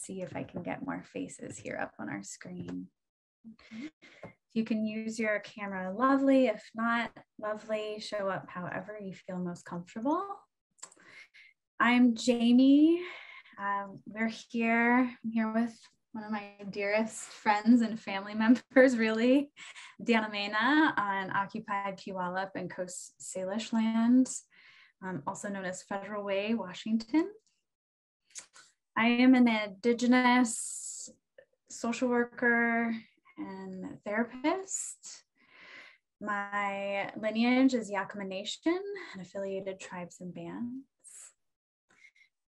see if I can get more faces here up on our screen. You can use your camera, lovely. If not, lovely. Show up however you feel most comfortable. I'm Jamie. Um, we're here. I'm here with one of my dearest friends and family members, really, Diana Mena on occupied Puyallup and Coast Salish land, um, also known as Federal Way, Washington. I am an Indigenous social worker and therapist. My lineage is Yakama Nation and affiliated tribes and bands.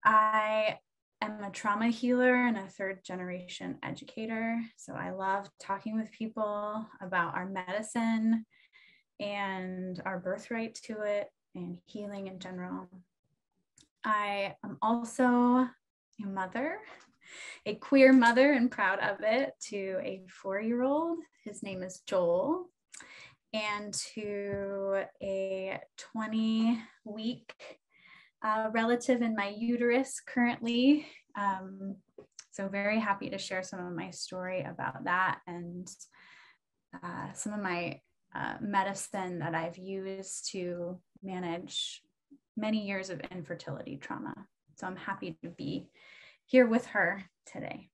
I am a trauma healer and a third generation educator. So I love talking with people about our medicine and our birthright to it and healing in general. I am also a mother a queer mother and proud of it to a four year old. His name is Joel. And to a 20 week uh, relative in my uterus currently. Um, so, very happy to share some of my story about that and uh, some of my uh, medicine that I've used to manage many years of infertility trauma. So, I'm happy to be here with her today.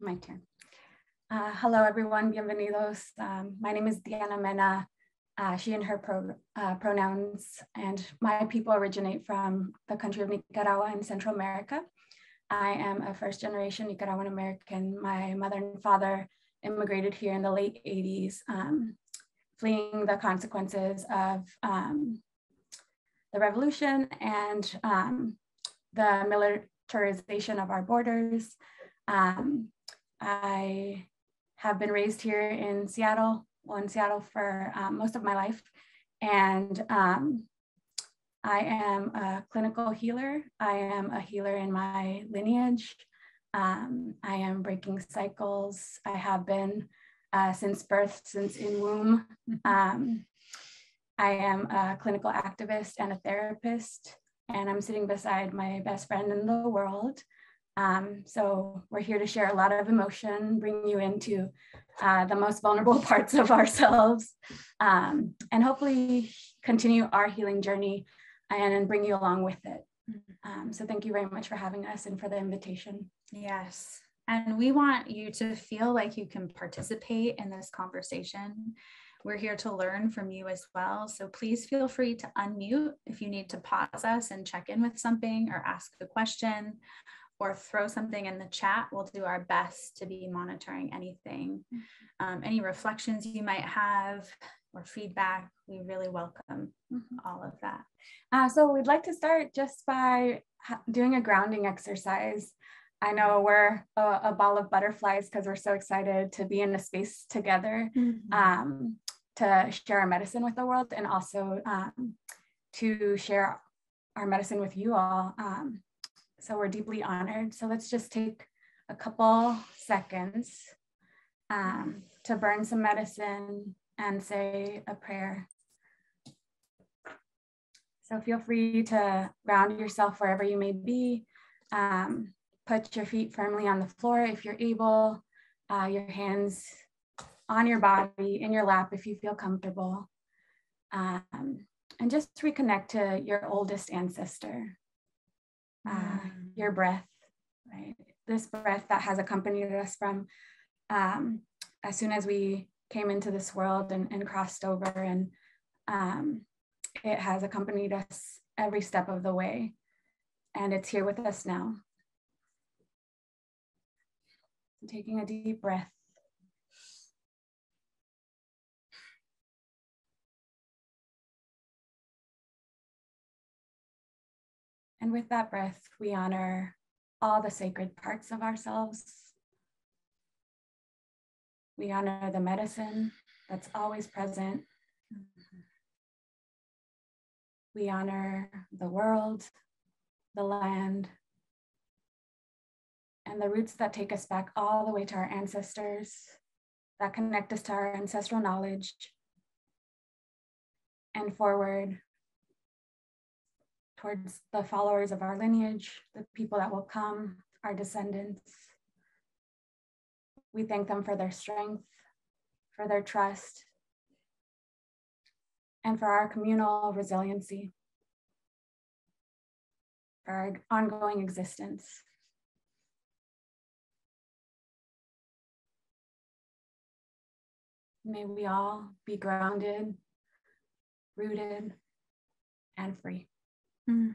My turn. Uh, hello, everyone. Bienvenidos. Um, my name is Diana Mena. Uh, she and her pro, uh, pronouns, and my people originate from the country of Nicaragua in Central America. I am a first generation Nicaraguan American. My mother and father immigrated here in the late 80s, um, fleeing the consequences of um, the revolution and um, the militarization of our borders. Um, I have been raised here in Seattle, well, in Seattle for um, most of my life. And um, I am a clinical healer. I am a healer in my lineage. Um, I am breaking cycles. I have been uh, since birth, since in womb. Um, I am a clinical activist and a therapist and I'm sitting beside my best friend in the world. Um, so we're here to share a lot of emotion, bring you into uh, the most vulnerable parts of ourselves, um, and hopefully continue our healing journey and, bring you along with it. Um, so thank you very much for having us and for the invitation. Yes. And we want you to feel like you can participate in this conversation. We're here to learn from you as well. So please feel free to unmute if you need to pause us and check in with something or ask a question or throw something in the chat. We'll do our best to be monitoring anything. Um, any reflections you might have or feedback, we really welcome mm-hmm. all of that. Uh, so we'd like to start just by doing a grounding exercise. I know we're a, a ball of butterflies because we're so excited to be in a space together. Mm-hmm. Um, to share our medicine with the world and also um, to share our medicine with you all. Um, so we're deeply honored. So let's just take a couple seconds um, to burn some medicine and say a prayer. So feel free to ground yourself wherever you may be. Um, put your feet firmly on the floor if you're able, uh, your hands on your body, in your lap if you feel comfortable. Um, and just reconnect to your oldest ancestor, uh, mm. your breath, right? This breath that has accompanied us from um, as soon as we came into this world and, and crossed over, and um, it has accompanied us every step of the way, and it's here with us now. Taking a deep breath. And with that breath, we honor all the sacred parts of ourselves. We honor the medicine that's always present. We honor the world, the land, and the roots that take us back all the way to our ancestors, that connect us to our ancestral knowledge, and forward towards the followers of our lineage, the people that will come, our descendants. We thank them for their strength, for their trust, and for our communal resiliency, for our ongoing existence. May we all be grounded, rooted, and free. Mm.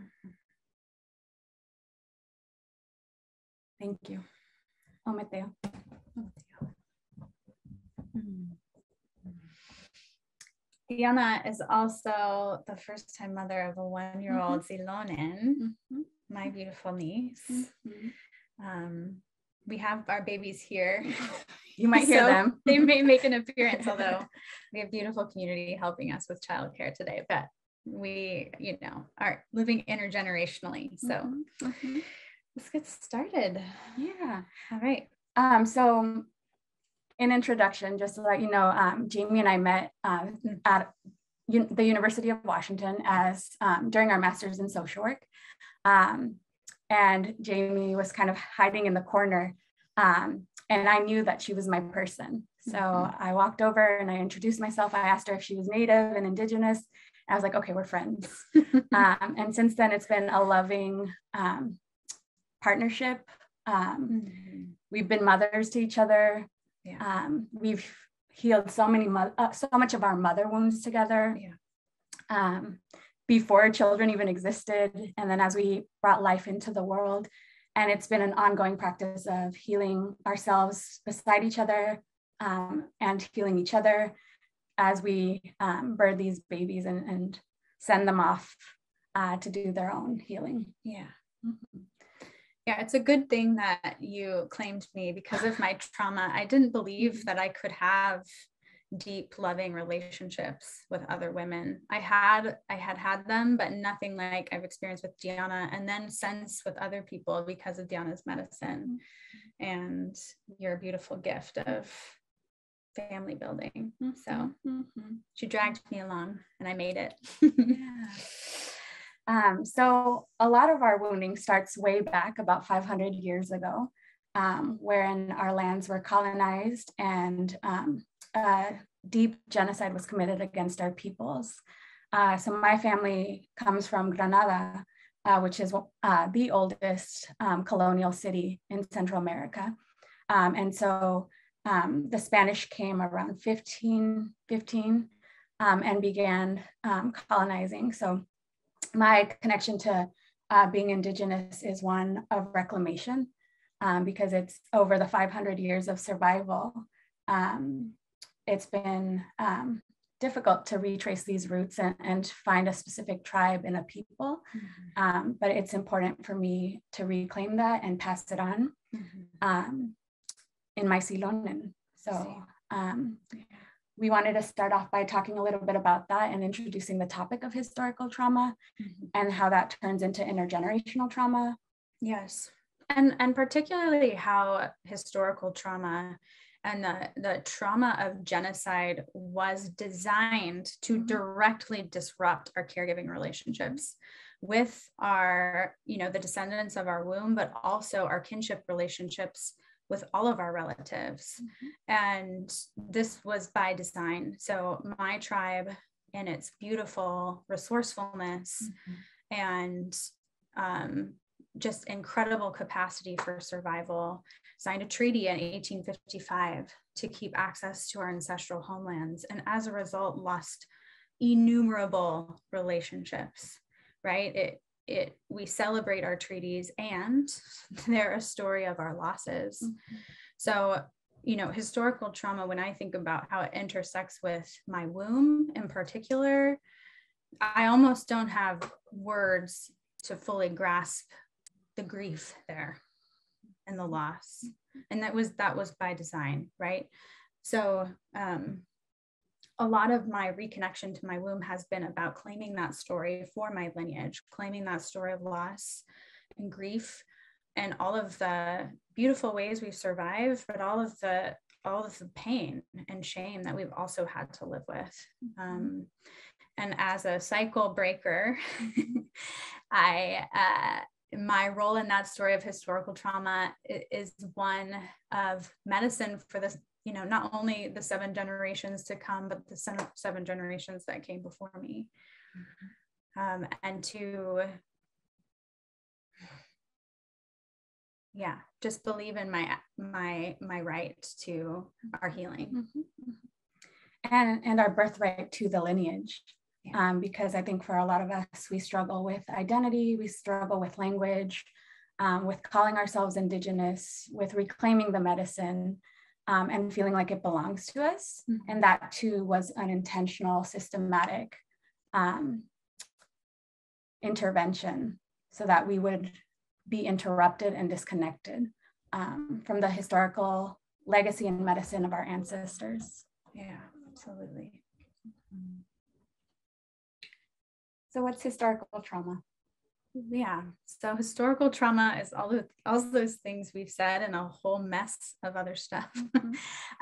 Thank you. Ometeotl. Diana is also the first time mother of a one year old mm-hmm. Xilonen, mm-hmm. my beautiful niece. Mm-hmm. Um, we have our babies here. You might hear so them. they may make an appearance, although we have beautiful community helping us with childcare today. But we, you know, are living intergenerationally. So mm-hmm. Mm-hmm. let's get started. Yeah. All right. Um, so in introduction, just to let you know, um, Jamie and I met um, at U- the University of Washington as um, during our master's in social work. Um, and Jamie was kind of hiding in the corner. Um, and I knew that she was my person. So mm-hmm. I walked over and I introduced myself. I asked her if she was Native and Indigenous. I was like, okay, we're friends. um, and since then, it's been a loving um, partnership. Um, mm-hmm. We've been mothers to each other. Yeah. Um, we've healed so many, mo- uh, so much of our mother wounds together. Yeah. Um, before children even existed, and then as we brought life into the world, and it's been an ongoing practice of healing ourselves beside each other um, and healing each other as we um, birth these babies and, and send them off uh, to do their own healing. Yeah. Mm-hmm. Yeah, it's a good thing that you claimed me because of my trauma. I didn't believe mm-hmm. that I could have deep loving relationships with other women i had i had had them but nothing like i've experienced with diana and then since with other people because of diana's medicine mm-hmm. and your beautiful gift of family building mm-hmm. so mm-hmm. she dragged me along and i made it yeah. um, so a lot of our wounding starts way back about 500 years ago um, wherein our lands were colonized and um, uh, deep genocide was committed against our peoples. Uh, so my family comes from Granada, uh, which is uh, the oldest um, colonial city in Central America. Um, and so um, the Spanish came around 1515 um, and began um, colonizing. So my connection to uh, being indigenous is one of reclamation um, because it's over the 500 years of survival um, it's been um, difficult to retrace these roots and, and find a specific tribe and a people. Mm-hmm. Um, but it's important for me to reclaim that and pass it on mm-hmm. In my Xilonen. So um, we wanted to start off by talking a little bit about that and introducing the topic of historical trauma mm-hmm. and how that turns into intergenerational trauma. Yes. And, and particularly how historical trauma and the, the trauma of genocide was designed to mm-hmm. directly disrupt our caregiving relationships with our you know the descendants of our womb but also our kinship relationships with all of our relatives mm-hmm. and this was by design so my tribe in its beautiful resourcefulness mm-hmm. and um, just incredible capacity for survival signed a treaty in 1855 to keep access to our ancestral homelands, and as a result, lost innumerable relationships, right? It, it, we celebrate our treaties and they're a story of our losses. Mm-hmm. So, you know, historical trauma, when I think about how it intersects with my womb in particular, I almost don't have words to fully grasp the grief there and the loss and that was that was by design right so um, a lot of my reconnection to my womb has been about claiming that story for my lineage claiming that story of loss and grief and all of the beautiful ways we've survived but all of the all of the pain and shame that we've also had to live with. Um, And as a cycle breaker, I uh, my role in that story of historical trauma is one of medicine for this you know not only the seven generations to come but the seven generations that came before me um, and to yeah just believe in my my my right to our healing mm-hmm. mm-hmm. and and our birthright to the lineage yeah. um, because i think for a lot of us we struggle with identity we struggle with language um, with calling ourselves indigenous with reclaiming the medicine um, and feeling like it belongs to us mm-hmm. and that too was an intentional systematic um, intervention so that we would be interrupted and disconnected um, from the historical legacy and medicine of our ancestors. Yeah, absolutely. So, what's historical trauma? Yeah, so historical trauma is all of all of those things we've said and a whole mess of other stuff. Mm-hmm.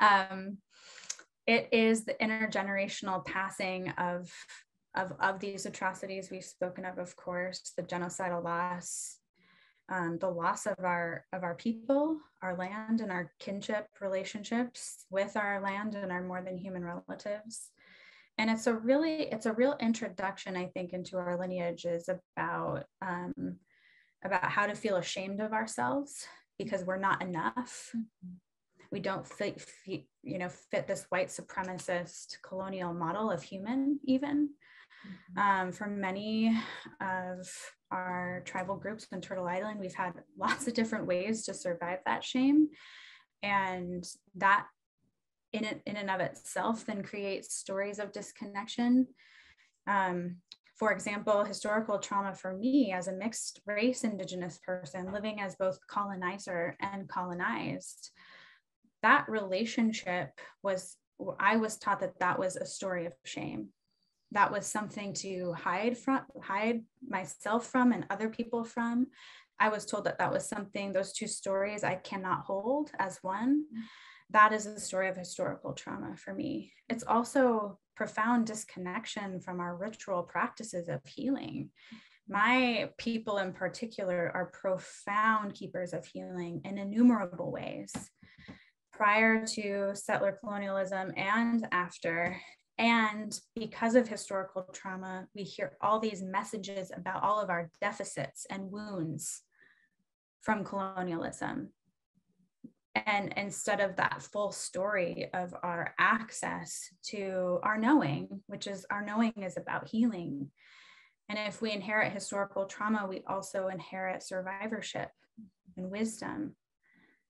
um, it is the intergenerational passing of, of of these atrocities we've spoken of, of course, the genocidal loss, um, the loss of our of our people, our land, and our kinship relationships with our land and our more than human relatives. And it's a really it's a real introduction, I think, into our lineages about um, about how to feel ashamed of ourselves because we're not enough. We don't fit, fit, you know, fit this white supremacist colonial model of human even. Mm-hmm. Um, for many of our tribal groups in Turtle Island, we've had lots of different ways to survive that shame. And that in, it, in and of itself then creates stories of disconnection. Um, for example, historical trauma for me as a mixed race Indigenous person living as both colonizer and colonized, that relationship was, I was taught that that was a story of shame. That was something to hide from hide myself from and other people from. I was told that that was something those two stories i cannot hold as one that is a story of historical trauma for me. It's also profound disconnection from our ritual practices of healing. My people in particular are profound keepers of healing in innumerable ways prior to settler colonialism and after. And because of historical trauma, we hear all these messages about all of our deficits and wounds from colonialism. And instead of that full story of our access to our knowing, which is our knowing is about healing. And if we inherit historical trauma, we also inherit survivorship and wisdom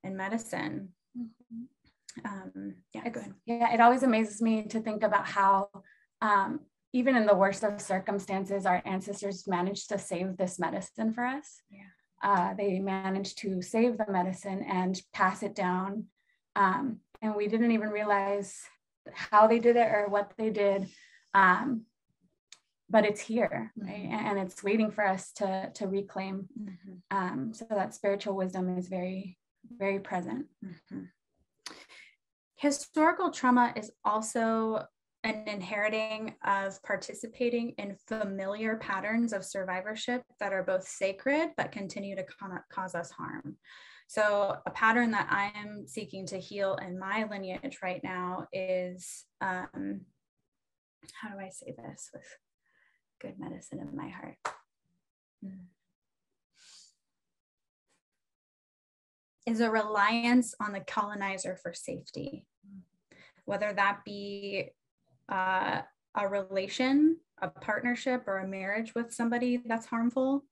and medicine. Mm-hmm um, yeah, go ahead. Yeah, it always amazes me to think about how, um, even in the worst of circumstances, our ancestors managed to save this medicine for us. Yeah. Uh, they managed to save the medicine and pass it down. Um, and we didn't even realize how they did it or what they did. Um, but it's here, right? Mm-hmm. And it's waiting for us to, to reclaim. Mm-hmm. Um, so that spiritual wisdom is very, very present. Mm-hmm. Historical trauma is also an inheriting of participating in familiar patterns of survivorship that are both sacred but continue to cause us harm. So, a pattern that I am seeking to heal in my lineage right now is um, how do I say this with good medicine in my heart? Mm. Is a reliance on the colonizer for safety whether that be uh, a relation, a partnership, or a marriage with somebody that's harmful,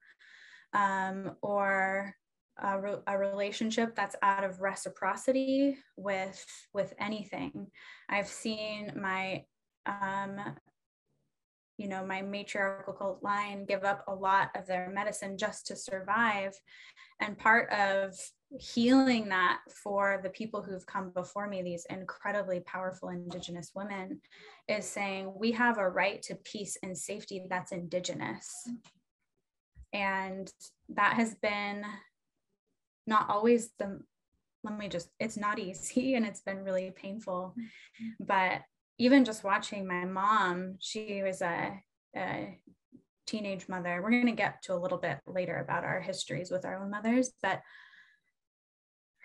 um, or a, re- a, relationship that's out of reciprocity with with anything. I've seen my um, you know my matriarchal line give up a lot of their medicine just to survive and part of healing that for the people who've come before me, these incredibly powerful Indigenous women, is saying we have a right to peace and safety that's Indigenous. And that has been not always the, let me just, it's not easy and it's been really painful. But even just watching my mom, she was a, a teenage mother. We're going to get to a little bit later about our histories with our own mothers, but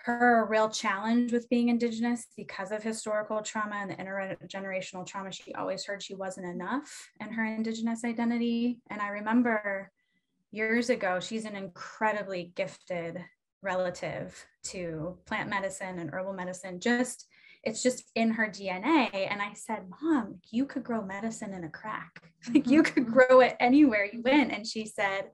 her real challenge with being Indigenous because of historical trauma and the intergenerational trauma, she always heard she wasn't enough in her Indigenous identity. And I remember years ago, she's an incredibly gifted relative to plant medicine and herbal medicine. Just it's just in her DNA. And I said, Mom, you could grow medicine in a crack. Like you could mm-hmm. grow it anywhere you went. And she said,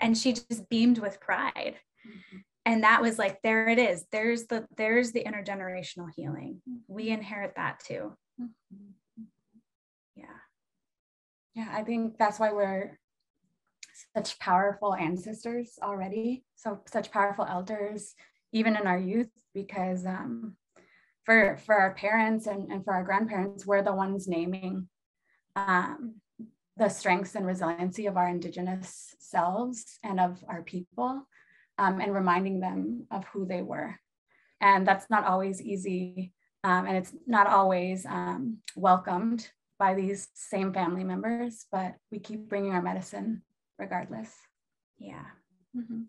and she just beamed with pride. Mm-hmm and that was like there it is. There's the there's the intergenerational healing. We mm-hmm. inherit that too. Mm-hmm. yeah. Yeah i think that's why we're such powerful ancestors already. So such powerful elders even in our youth because um, for for our parents and, and for our grandparents we're the ones naming um, the strengths and resiliency of our indigenous selves and of our people um, and reminding them of who they were. And that's not always easy. Um, and it's not always um, welcomed by these same family members, but we keep bringing our medicine regardless. Yeah. Mm-hmm.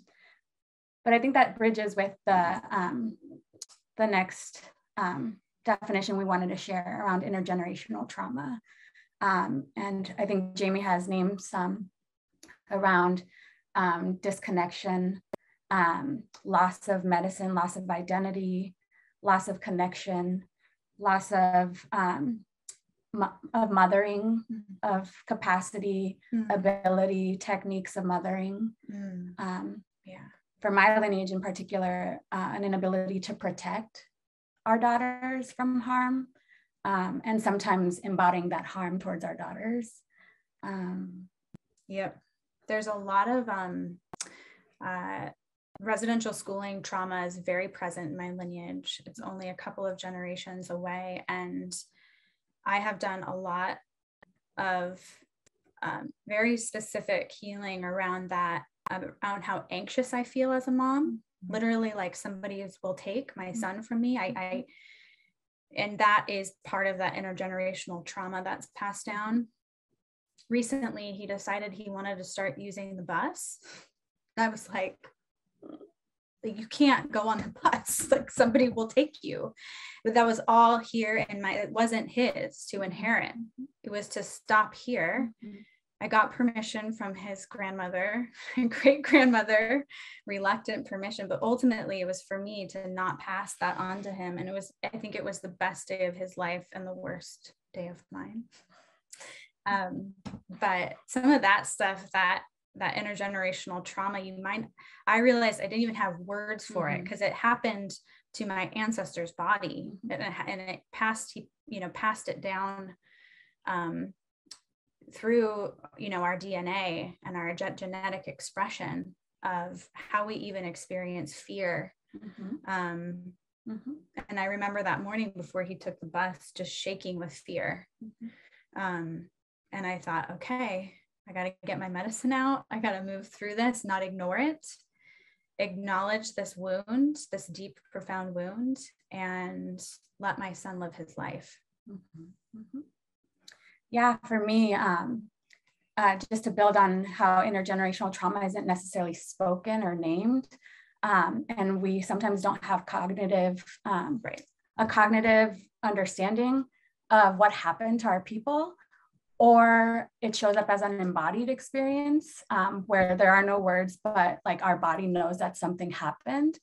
But I think that bridges with the, um, the next um, definition we wanted to share around intergenerational trauma. Um, and I think Jamie has named some around um, disconnection um, loss of medicine, loss of identity, loss of connection, loss of um, of mothering, of capacity, mm. ability, techniques of mothering. Mm. Um, yeah. For my lineage in particular, uh, an inability to protect our daughters from harm, um, and sometimes embodying that harm towards our daughters. Um, yep. There's a lot of um, uh, residential schooling trauma is very present in my lineage. It's only a couple of generations away. And I have done a lot of um, very specific healing around that, around how anxious I feel as a mom. Mm-hmm. Literally, like somebody will take my mm-hmm. son from me. I, I and that is part of that intergenerational trauma that's passed down. Recently, he decided he wanted to start using the bus. I was like, you can't go on the bus. Like somebody will take you. But that was all here in my it wasn't his to inherit. It was to stop here. Mm-hmm. i got permission from his grandmother and great grandmother reluctant permission. But ultimately it was for me to not pass that on to him. And it was i think it was the best day of his life and the worst day of mine. Um, but some of that stuff that that intergenerational trauma you might i realized i didn't even have words for mm-hmm. it because it happened to my ancestor's body and, it, and it passed you know passed it down um, through you know our dna and our genetic expression of how we even experience fear mm-hmm. Um, mm-hmm. and i remember that morning before he took the bus just shaking with fear mm-hmm. um, and i thought okay I got to get my medicine out. I got to move through this, not ignore it, acknowledge this wound, this deep, profound wound, and let my son live his life. Mm-hmm. Mm-hmm. Yeah, for me, um, uh, just to build on how intergenerational trauma isn't necessarily spoken or named. Um, and we sometimes don't have cognitive, um, right, a cognitive understanding of what happened to our people or it shows up as an embodied experience um, where there are no words, but like our body knows that something happened.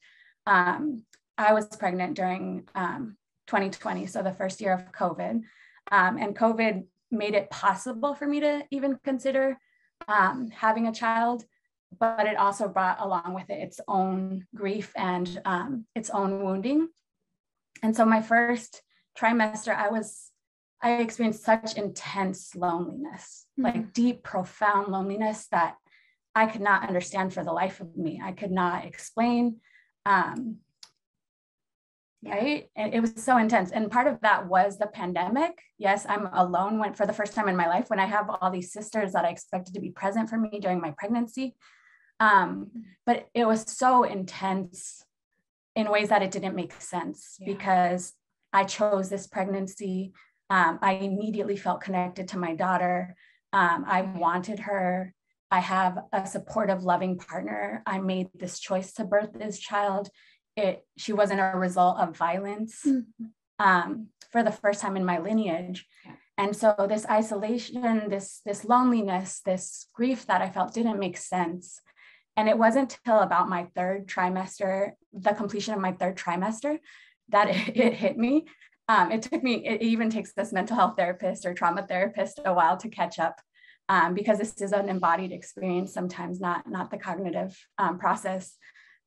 Um, I was pregnant during um, 2020, so the first year of COVID, um, and COVID made it possible for me to even consider um, having a child, but it also brought along with it its own grief and um, its own wounding. And so my first trimester, I was I experienced such intense loneliness, mm-hmm. like deep, profound loneliness that I could not understand for the life of me. I could not explain. Um, right. And it was so intense. And part of that was the pandemic. Yes, I'm alone when for the first time in my life when I have all these sisters that I expected to be present for me during my pregnancy. Um, but it was so intense in ways that it didn't make sense yeah. because I chose this pregnancy Um, I immediately felt connected to my daughter. Um, I wanted her. I have a supportive, loving partner. I made this choice to birth this child. It she wasn't a result of violence mm-hmm. um, for the first time in my lineage. Yeah. And so this isolation, this this loneliness, this grief that I felt didn't make sense. And it wasn't until about my third trimester, the completion of my third trimester, that it, it hit me. Um, it took me, it even takes this mental health therapist or trauma therapist a while to catch up um, because this is an embodied experience, sometimes not, not the cognitive um, process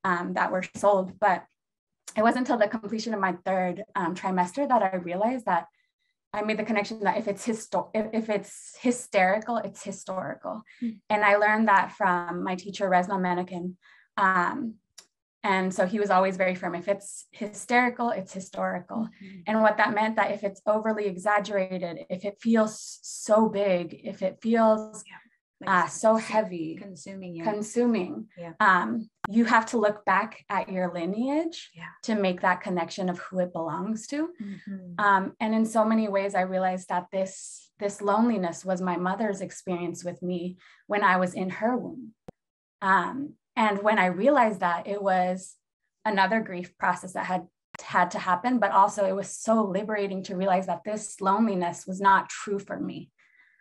um, that we're sold. But it wasn't until the completion of my third um, trimester that I realized that I made the connection that if it's histo- if, if it's hysterical, it's historical. Mm-hmm. And I learned that from my teacher, Resmaa Menakem. Um, and so he was always very firm. If it's hysterical, it's historical. Mm-hmm. And what that meant that if it's overly exaggerated, if it feels so big, if it feels yeah. like uh, so heavy, consuming, you. consuming, yeah. um, you have to look back at your lineage yeah. to make that connection of who it belongs to. Mm-hmm. Um, and in so many ways, I realized that this this loneliness was my mother's experience with me when I was in her womb. Um, and when I realized that, it was another grief process that had had to happen, but also it was so liberating to realize that this loneliness was not true for me,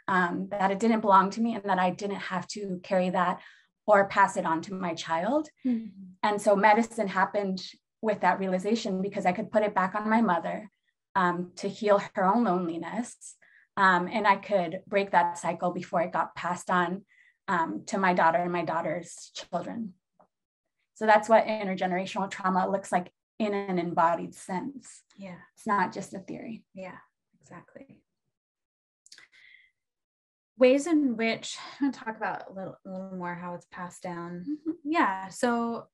um, that it didn't belong to me, and that I didn't have to carry that or pass it on to my child. Mm-hmm. And so medicine happened with that realization because I could put it back on my mother um, to heal her own loneliness. Um, and I could break that cycle before it got passed on um, to my daughter and my daughter's children. So that's what intergenerational trauma looks like in an embodied sense. Yeah. It's not just a theory. Yeah, exactly. Ways in which I'm going to talk about a little, a little more how it's passed down. Mm-hmm. Yeah. So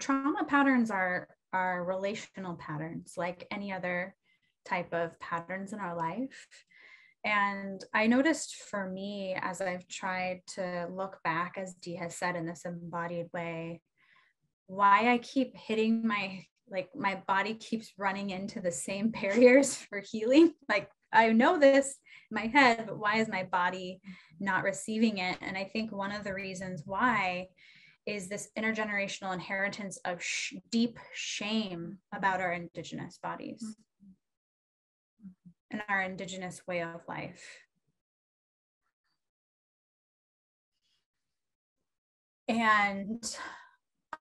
trauma patterns are are relational patterns like any other type of patterns in our life and I noticed for me, as I've tried to look back, as Dee has said in this embodied way, why I keep hitting my, like, my body keeps running into the same barriers for healing. Like, I know this in my head, but why is my body not receiving it? And I think one of the reasons why is this intergenerational inheritance of sh- deep shame about our Indigenous bodies. Mm-hmm and our Indigenous way of life. And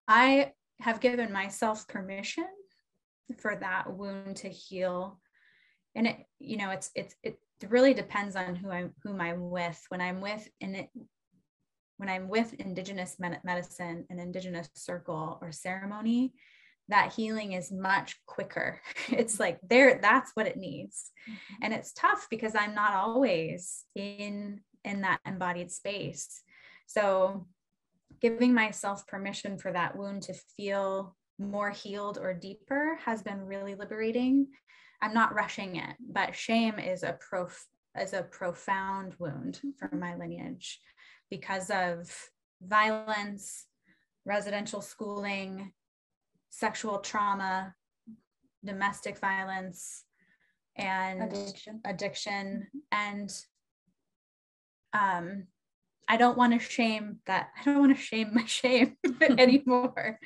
I have given myself permission for that wound to heal. And it, you know, it's it's it really depends on who I'm whom I'm with. When I'm with it, when I'm with Indigenous medicine, an Indigenous circle or ceremony, that healing is much quicker. It's like there, that's what it needs. Mm-hmm. And it's tough because I'm not always in in that embodied space. So giving myself permission for that wound to feel more healed or deeper has been really liberating. I'm not rushing it, but shame is a prof is a profound wound for my lineage because of violence, residential schooling, sexual trauma, domestic violence, and addiction. addiction. And um, I don't want to shame that. I don't want to shame my shame anymore.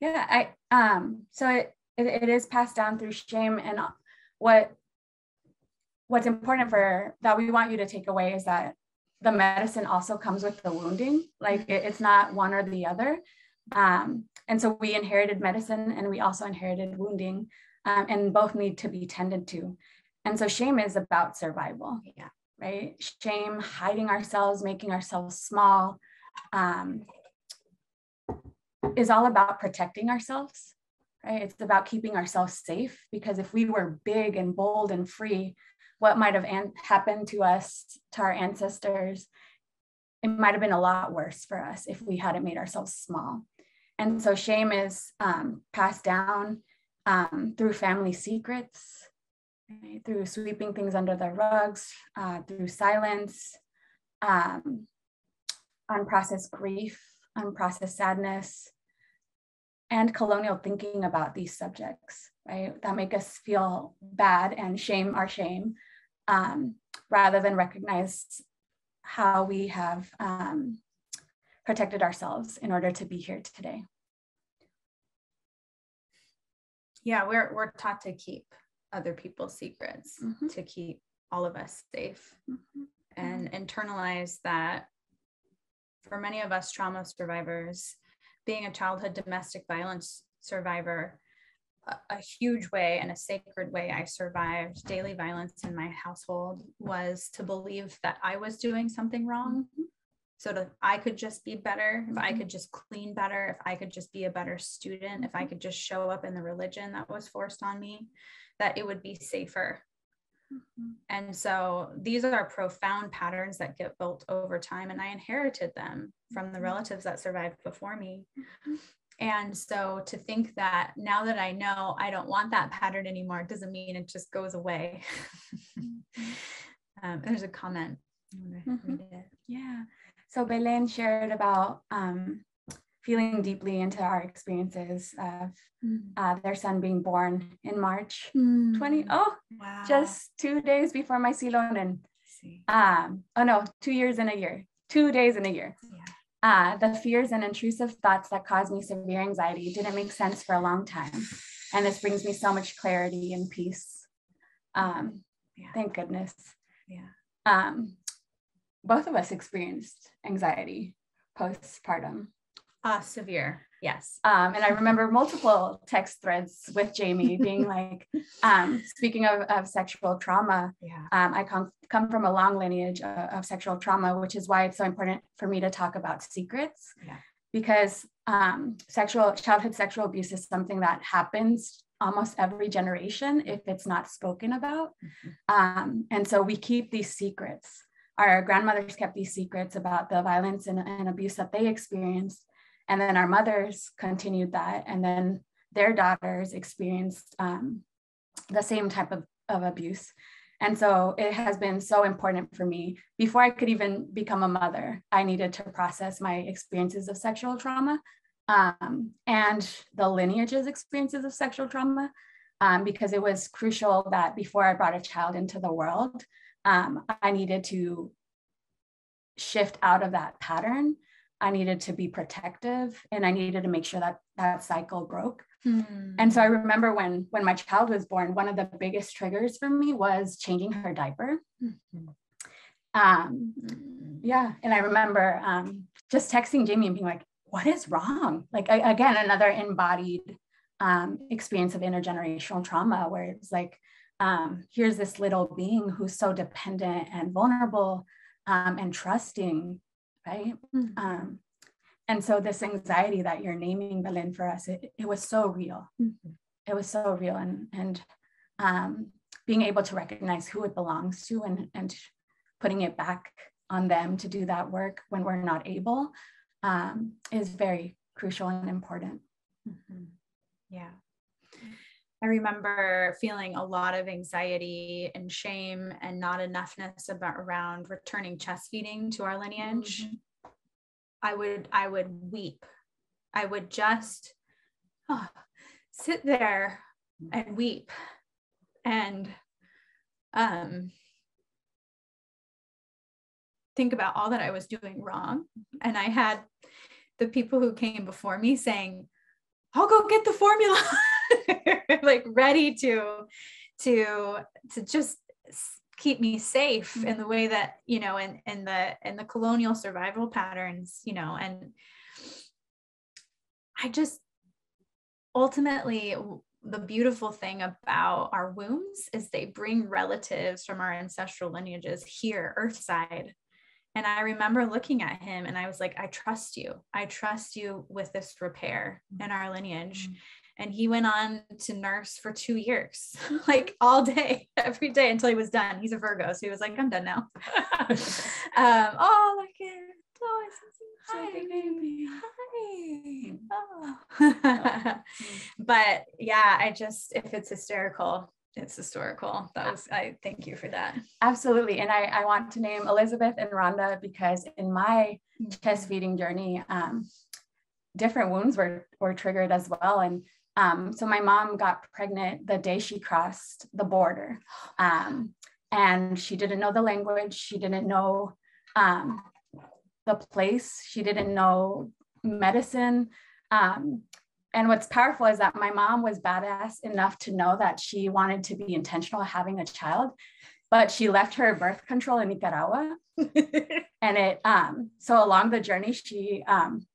Yeah, I um. So it, it it is passed down through shame, and what what's important for that we want you to take away is that the medicine also comes with the wounding. Like it, it's not one or the other. Um, and so we inherited medicine and we also inherited wounding, um, and both need to be tended to. And so shame is about survival. Yeah. Right. Shame, hiding ourselves, making ourselves small, um, is all about protecting ourselves. Right. It's about keeping ourselves safe because if we were big and bold and free, what might have an- happened to us, to our ancestors, it might have been a lot worse for us if we hadn't made ourselves small. And so shame is um, passed down um, through family secrets, right? through sweeping things under the rugs, uh, through silence, um, unprocessed grief, unprocessed sadness, and colonial thinking about these subjects, right? That make us feel bad and shame our shame um, rather than recognize how we have um, protected ourselves in order to be here today. Yeah, we're, we're taught to keep other people's secrets, mm-hmm. to keep all of us safe mm-hmm. and internalize that for many of us trauma survivors, being a childhood domestic violence survivor, a, huge way and a sacred way I survived daily violence in my household was to believe that I was doing something wrong. Mm-hmm. So that I could just be better, if I mm-hmm. could just clean better, if I could just be a better student, if I could just show up in the religion that was forced on me, that it would be safer Mm-hmm. And so these are profound patterns that get built over time. And I inherited them from the mm-hmm. relatives that survived before me. Mm-hmm. And so to think that now that I know I don't want that pattern anymore doesn't mean it just goes away. um, there's a comment. Mm-hmm. Yeah. So Belen shared about um, feeling deeply into our experiences of mm. uh, their son being born in March mm. 20. Oh, wow. just two days before my Xilonen. Um, oh no, two years in a year, two days in a year. Yeah. Uh, the fears and intrusive thoughts that caused me severe anxiety didn't make sense for a long time. And this brings me so much clarity and peace. Um, yeah. Thank goodness. Yeah. Um, both of us experienced anxiety postpartum. Uh, severe. Yes. Um, and I remember multiple text threads with Jamie being like, um, speaking of, of sexual trauma, yeah. um, I come, come from a long lineage of, of, sexual trauma, which is why it's so important for me to talk about secrets. Yeah. Because um, sexual childhood sexual abuse is something that happens almost every generation if it's not spoken about. Mm-hmm. Um, and so we keep these secrets. Our grandmothers kept these secrets about the violence and, and abuse that they experienced and then our mothers continued that. And then their daughters experienced um, the same type of, of abuse. And so it has been so important for me. Before I could even become a mother, I needed to process my experiences of sexual trauma um, and the lineages experiences of sexual trauma, um, because it was crucial that before I brought a child into the world, um, I needed to shift out of that pattern I needed to be protective and I needed to make sure that that cycle broke. Mm. And so I remember when when my child was born, one of the biggest triggers for me was changing her diaper. Mm-hmm. Um, yeah, and I remember um, just texting Jamie and being like, "What is wrong?" Like I, again, another embodied um, experience of intergenerational trauma, where it's like, um, here's this little being who's so dependent and vulnerable um, and trusting right? Mm-hmm. Um, and so this anxiety that you're naming, Belen, for us, it, it was so real. Mm-hmm. It was so real. And, and um, being able to recognize who it belongs to and, and putting it back on them to do that work when we're not able um, is very crucial and important. Mm-hmm. Yeah. I remember feeling a lot of anxiety and shame and not enoughness about around returning chest feeding to our lineage. Mm-hmm. I would I would weep. I would just oh, sit there and weep and um think about all that I was doing wrong. And I had the people who came before me saying, I'll go get the formula. like ready to to to just keep me safe in the way that you know in in the in the colonial survival patterns you know and i just ultimately the beautiful thing about our wombs is they bring relatives from our ancestral lineages here earthside. And i remember looking at him and i was like i trust you. I trust you with this repair in our lineage. Mm-hmm and he went on to nurse for two years like all day every day until he was done he's a virgo so he was like i'm done now um, oh look at oh, hi baby hi oh. but yeah i just if it's hysterical it's historical. That was I thank you for that. Absolutely. And I, I want to name Elizabeth and Rhonda because in my chest feeding journey, um, different wounds were were triggered as well. And um, so my mom got pregnant the day she crossed the border. Um, and she didn't know the language. She didn't know um, the place. She didn't know medicine. Um, and what's powerful is that my mom was badass enough to know that she wanted to be intentional having a child, but she left her birth control in Nicaragua. and it um, so along the journey, she um,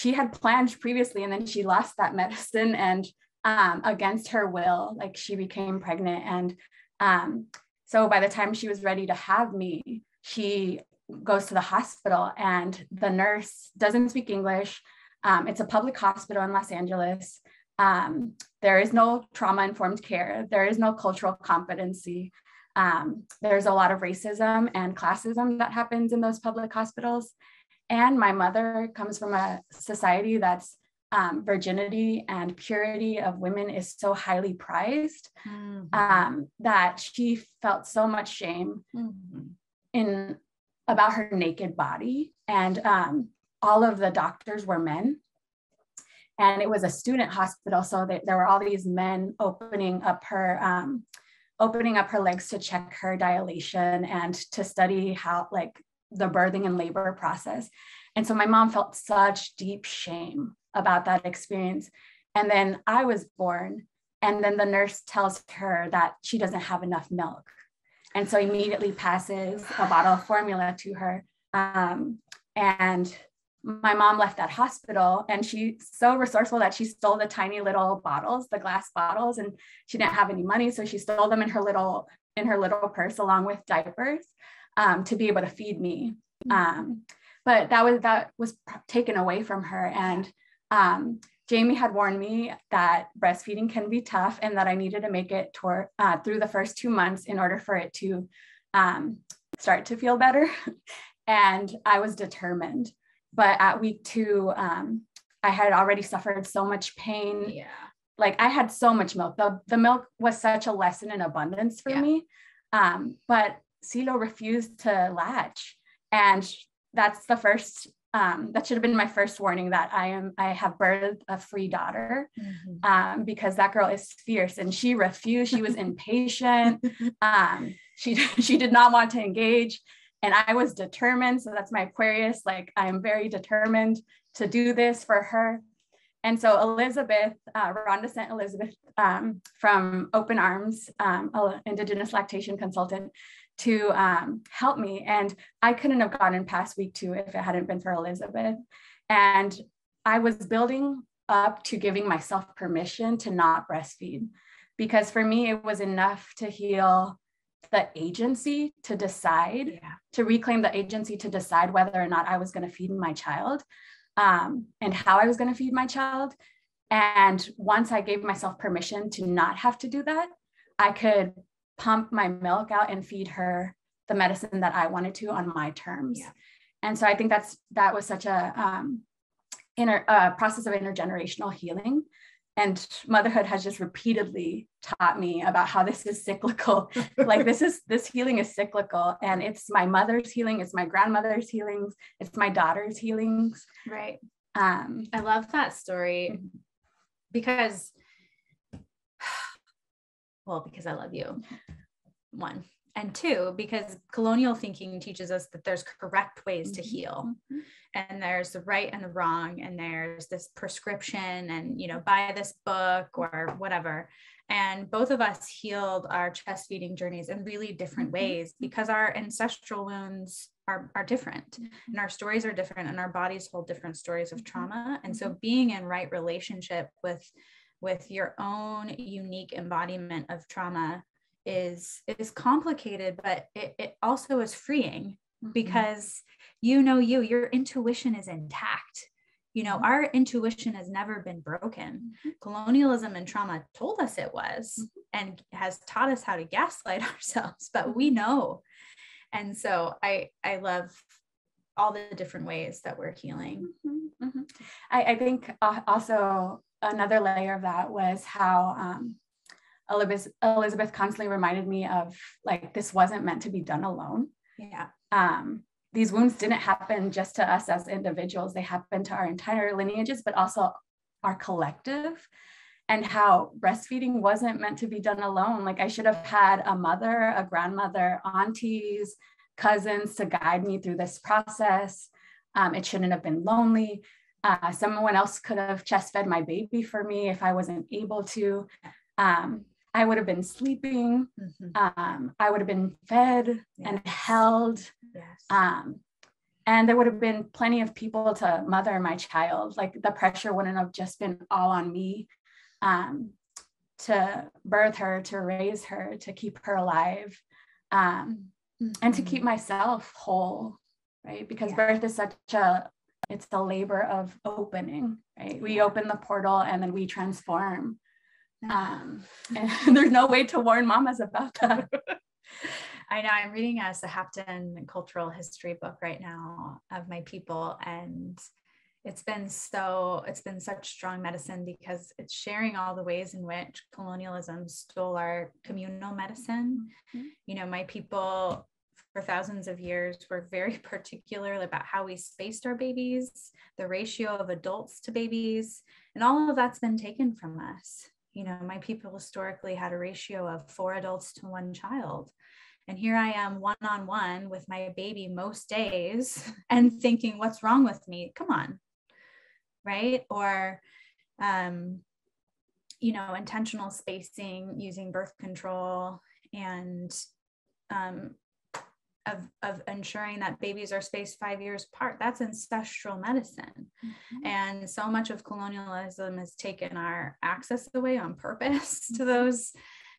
she had planned previously, and then she lost that medicine and um, against her will, like she became pregnant. And um, so by the time she was ready to have me, she goes to the hospital, and the nurse doesn't speak English. Um, it's a public hospital in Los Angeles. Um, there is no trauma informed care, there is no cultural competency. Um, there's a lot of racism and classism that happens in those public hospitals. And my mother comes from a society that's um, virginity and purity of women is so highly prized mm-hmm. um, that she felt so much shame mm-hmm. in about her naked body and um, all of the doctors were men and it was a student hospital so that there were all these men opening up her um, opening up her legs to check her dilation and to study how like the birthing and labor process. And so my mom felt such deep shame about that experience. And then i was born and then the nurse tells her that she doesn't have enough milk. And so immediately passes a bottle of formula to her. Um, and my mom left that hospital and she's so resourceful that she stole the tiny little bottles the glass bottles and she didn't have any money. So she stole them in her little in her little purse along with diapers um, to be able to feed me. Mm-hmm. um, but that was that was taken away from her. And um, jamie had warned me that breastfeeding can be tough and that i needed to make it toward, uh, through the first two months in order for it to um, start to feel better. And i was determined. But at week two um, i had already suffered so much pain. Yeah. Like i had so much milk. The, the milk was such a lesson in abundance for yeah. me. Um, but silo refused to latch and that's the first um, that should have been my first warning that I am I have birthed a free daughter mm-hmm. um, because that girl is fierce and she refused. She was impatient. Um, she she did not want to engage and I was determined. So that's my Aquarius. Like I am very determined to do this for her. And so Elizabeth, uh, Rhonda sent Elizabeth um, from Open Arms, um, Indigenous lactation consultant, to um, help me. And I couldn't have gotten past week two if it hadn't been for Elizabeth. And I was building up to giving myself permission to not breastfeed because for me, it was enough to heal the agency to decide, yeah. to reclaim the agency to decide whether or not I was going to feed my child um, and how I was going to feed my child. And once I gave myself permission to not have to do that, I could pump my milk out and feed her the medicine that I wanted to on my terms. Yeah. And so I think that's that was such a um, inner uh, process of intergenerational healing and motherhood has just repeatedly taught me about how this is cyclical like this is this healing is cyclical and it's my mother's healing it's my grandmother's healings it's my daughter's healings right um i love that story mm-hmm. because well because i love you. One. And two because colonial thinking teaches us that there's correct ways to heal. Mm-hmm. And there's the right and the wrong and there's this prescription and you know buy this book or whatever. And both of us healed our chest feeding journeys in really different mm-hmm. ways because our ancestral wounds are, are different and mm-hmm. our stories are different and our bodies hold different stories of mm-hmm. trauma. And so being in right relationship with with your own unique embodiment of trauma is is complicated but it, it also is freeing because you know you your intuition is intact you know mm-hmm. our intuition has never been broken mm-hmm. colonialism and trauma told us it was mm-hmm. and has taught us how to gaslight ourselves but we mm-hmm. know and so i i love all the different ways that we're healing mm-hmm. mm-hmm. I, I, think uh, also another layer of that was how um, elizabeth elizabeth constantly reminded me of like this wasn't meant to be done alone yeah um these wounds didn't happen just to us as individuals, they happened to our entire lineages, but also our collective and how breastfeeding wasn't meant to be done alone. Like I should have had a mother, a grandmother, aunties, cousins to guide me through this process. Um, it shouldn't have been lonely. Uh, someone else could have chest fed my baby for me if I wasn't able to. Um, I would have been sleeping. Mm-hmm. Um, I would have been fed yes. and held. Yes. Um, and there would have been plenty of people to mother my child. Like the pressure wouldn't have just been all on me um, to birth her, to raise her, to keep her alive, um, mm-hmm. and to keep mm-hmm. myself whole, right? Because yeah. birth is such a it's the labor of opening, right? We open the portal and then we transform. Um, and there's no way to warn mamas about that. I know I'm reading a Sahaptin cultural history book right now of my people, and it's been so it's been such strong medicine because it's sharing all the ways in which colonialism stole our communal medicine. Mm-hmm. You know, my people for thousands of years we were very particular about how we spaced our babies, the ratio of adults to babies, and all of that's been taken from us. You know, my people historically had a ratio of four adults to one child. And here I am one on one with my baby most days and thinking, what's wrong with me? Come on. Right. Or, um, you know, intentional spacing using birth control and um, of, of ensuring that babies are spaced five years apart. That's ancestral medicine. Mm-hmm. And so much of colonialism has taken our access away on purpose to mm-hmm. those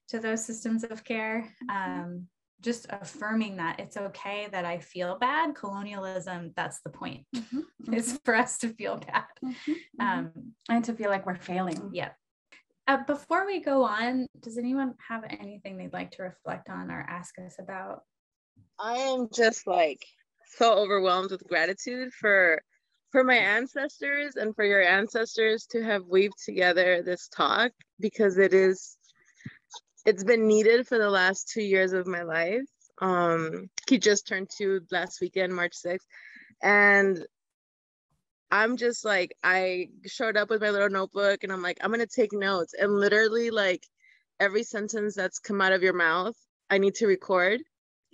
to those systems of care. Mm-hmm. Um, just affirming that it's okay that I feel bad. Colonialism, that's the point. Mm-hmm. It's for us to feel bad. Mm-hmm. Um, and to feel like we're failing. Yeah. Uh, before we go on, does anyone have anything they'd like to reflect on or ask us about? I am just like so overwhelmed with gratitude for for my ancestors and for your ancestors to have weaved together this talk because it is it's been needed for the last two years of my life. Um, he just turned two last weekend, March 6th. And I'm just like, I showed up with my little notebook and I'm like, I'm gonna take notes. And literally, like every sentence that's come out of your mouth, I need to record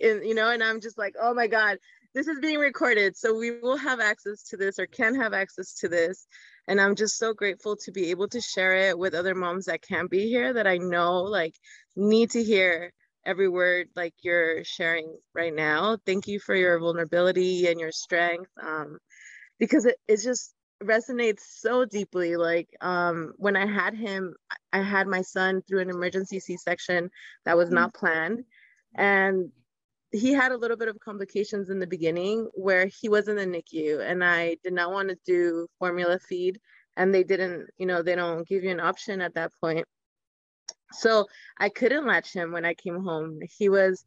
and you know and i'm just like oh my god this is being recorded. So we will have access to this or can have access to this. And i'm just so grateful to be able to share it with other moms that can't be here that i know like need to hear every word like you're sharing right now. Thank you for your vulnerability and your strength um, because it, it just resonates so deeply. Like um, when i had him i had my son through an emergency c-section that was mm-hmm. not planned. And he had a little bit of complications in the beginning where he was in the NICU and I did not want to do formula feed and they didn't, you know, they don't give you an option at that point. So I couldn't latch him when I came home. He was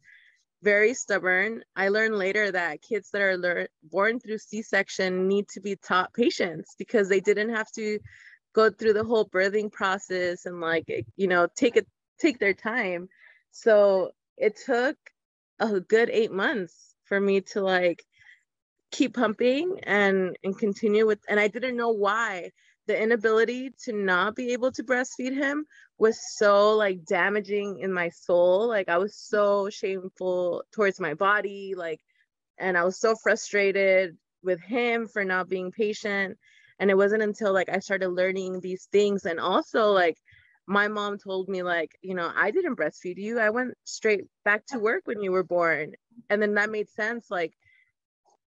very stubborn. I learned later that kids that are lear- born through C-section need to be taught patience because they didn't have to go through the whole birthing process and like, you know, take it take their time. So it took a good eight months for me to like keep pumping and and continue with and i didn't know why. The inability to not be able to breastfeed him was so like damaging in my soul. Like i was so shameful towards my body like and i was so frustrated with him for not being patient. And it wasn't until like i started learning these things and also like my mom told me like you know i didn't breastfeed you. I went straight back to work when you were born. And then that made sense like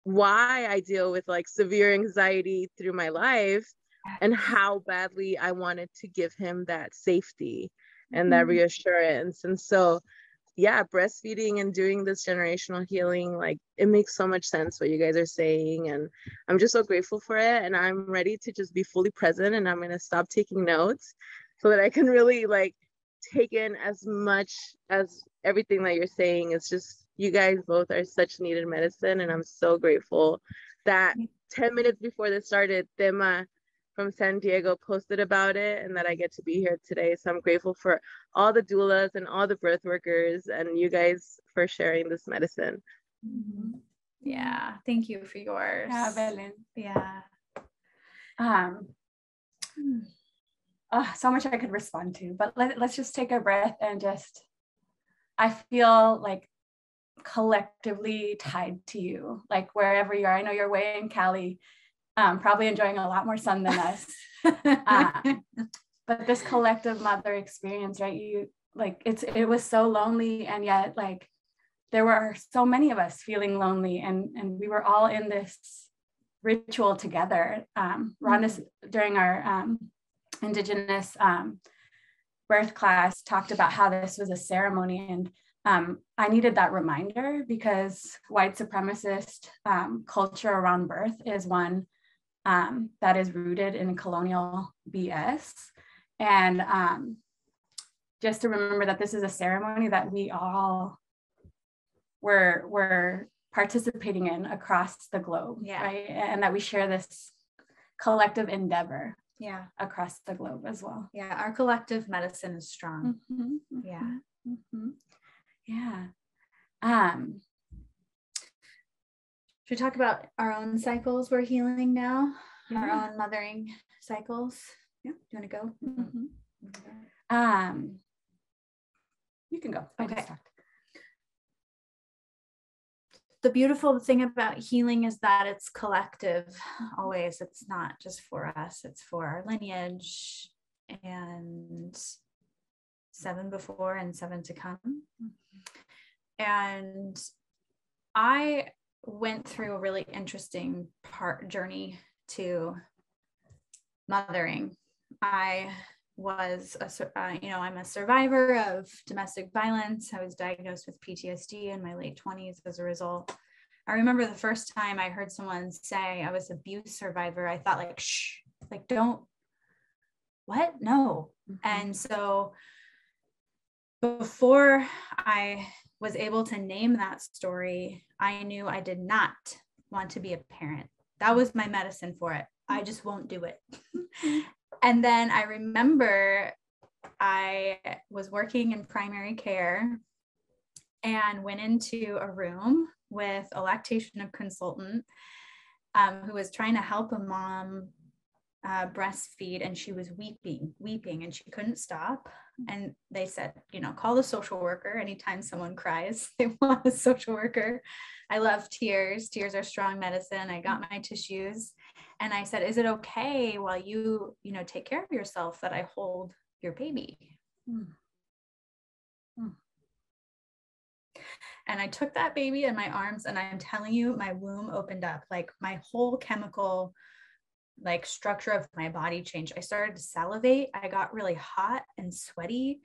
why i deal with like severe anxiety through my life and how badly i wanted to give him that safety and mm-hmm. that reassurance. And so yeah breastfeeding and doing this generational healing like it makes so much sense what you guys are saying and i'm just so grateful for it and i'm ready to just be fully present and i'm going to stop taking notes so that I can really like take in as much as everything that you're saying. It's just you guys both are such needed medicine, and I'm so grateful that 10 minutes before this started, Thema from San Diego posted about it and that I get to be here today. So I'm grateful for all the doulas and all the birth workers and you guys for sharing this medicine. Mm-hmm. Yeah. Thank you for yours. Yeah, Belen. Yeah. Um, oh, so much I could respond to, but let, let's just take a breath and just, I feel like collectively tied to you, like wherever you are. I know you're way in Cali, um, probably enjoying a lot more sun than us. um, but this collective mother experience, right? You like it's it was so lonely, and yet like there were so many of us feeling lonely, and and we were all in this ritual together. Um, Rhonda mm-hmm. during our um, Indigenous um, birth class talked about how this was a ceremony, and um, I needed that reminder because white supremacist um, culture around birth is one um, that is rooted in colonial BS. And um, just to remember that this is a ceremony that we all were, were participating in across the globe, yeah. right? And that we share this collective endeavor yeah. across the globe as well. Yeah our collective medicine is strong. Mm-hmm, mm-hmm, yeah. mm-hmm. yeah. Um should we talk about our own cycles we're healing now? Yeah. our own mothering cycles? Yeah do you want to go? Mm-hmm. um you can go. Okay the beautiful thing about healing is that it's collective always. It's not just for us. It's for our lineage and seven before and seven to come. And i went through a really interesting part journey to mothering. I was a uh, you know i'm a survivor of domestic violence. I was diagnosed with ptsd in my late 20s as a result. I remember the first time i heard someone say i was abuse survivor i thought like shh like don't what? No. Mm-hmm. and so before i was able to name that story i knew i did not want to be a parent. That was my medicine for it. I just won't do it. And then I remember I was working in primary care and went into a room with a lactation consultant um, who was trying to help a mom uh, breastfeed and she was weeping, weeping, and she couldn't stop. And they said, you know, call the social worker anytime someone cries. They want a social worker. I love tears. Tears are strong medicine. I got my tissues and I said, "Is it okay while you, you know, take care of yourself that I hold your baby?" Hmm. Hmm. And I took that baby in my arms, and I'm telling you, my womb opened up. Like my whole chemical, like structure of my body changed. I started to salivate. I got really hot and sweaty.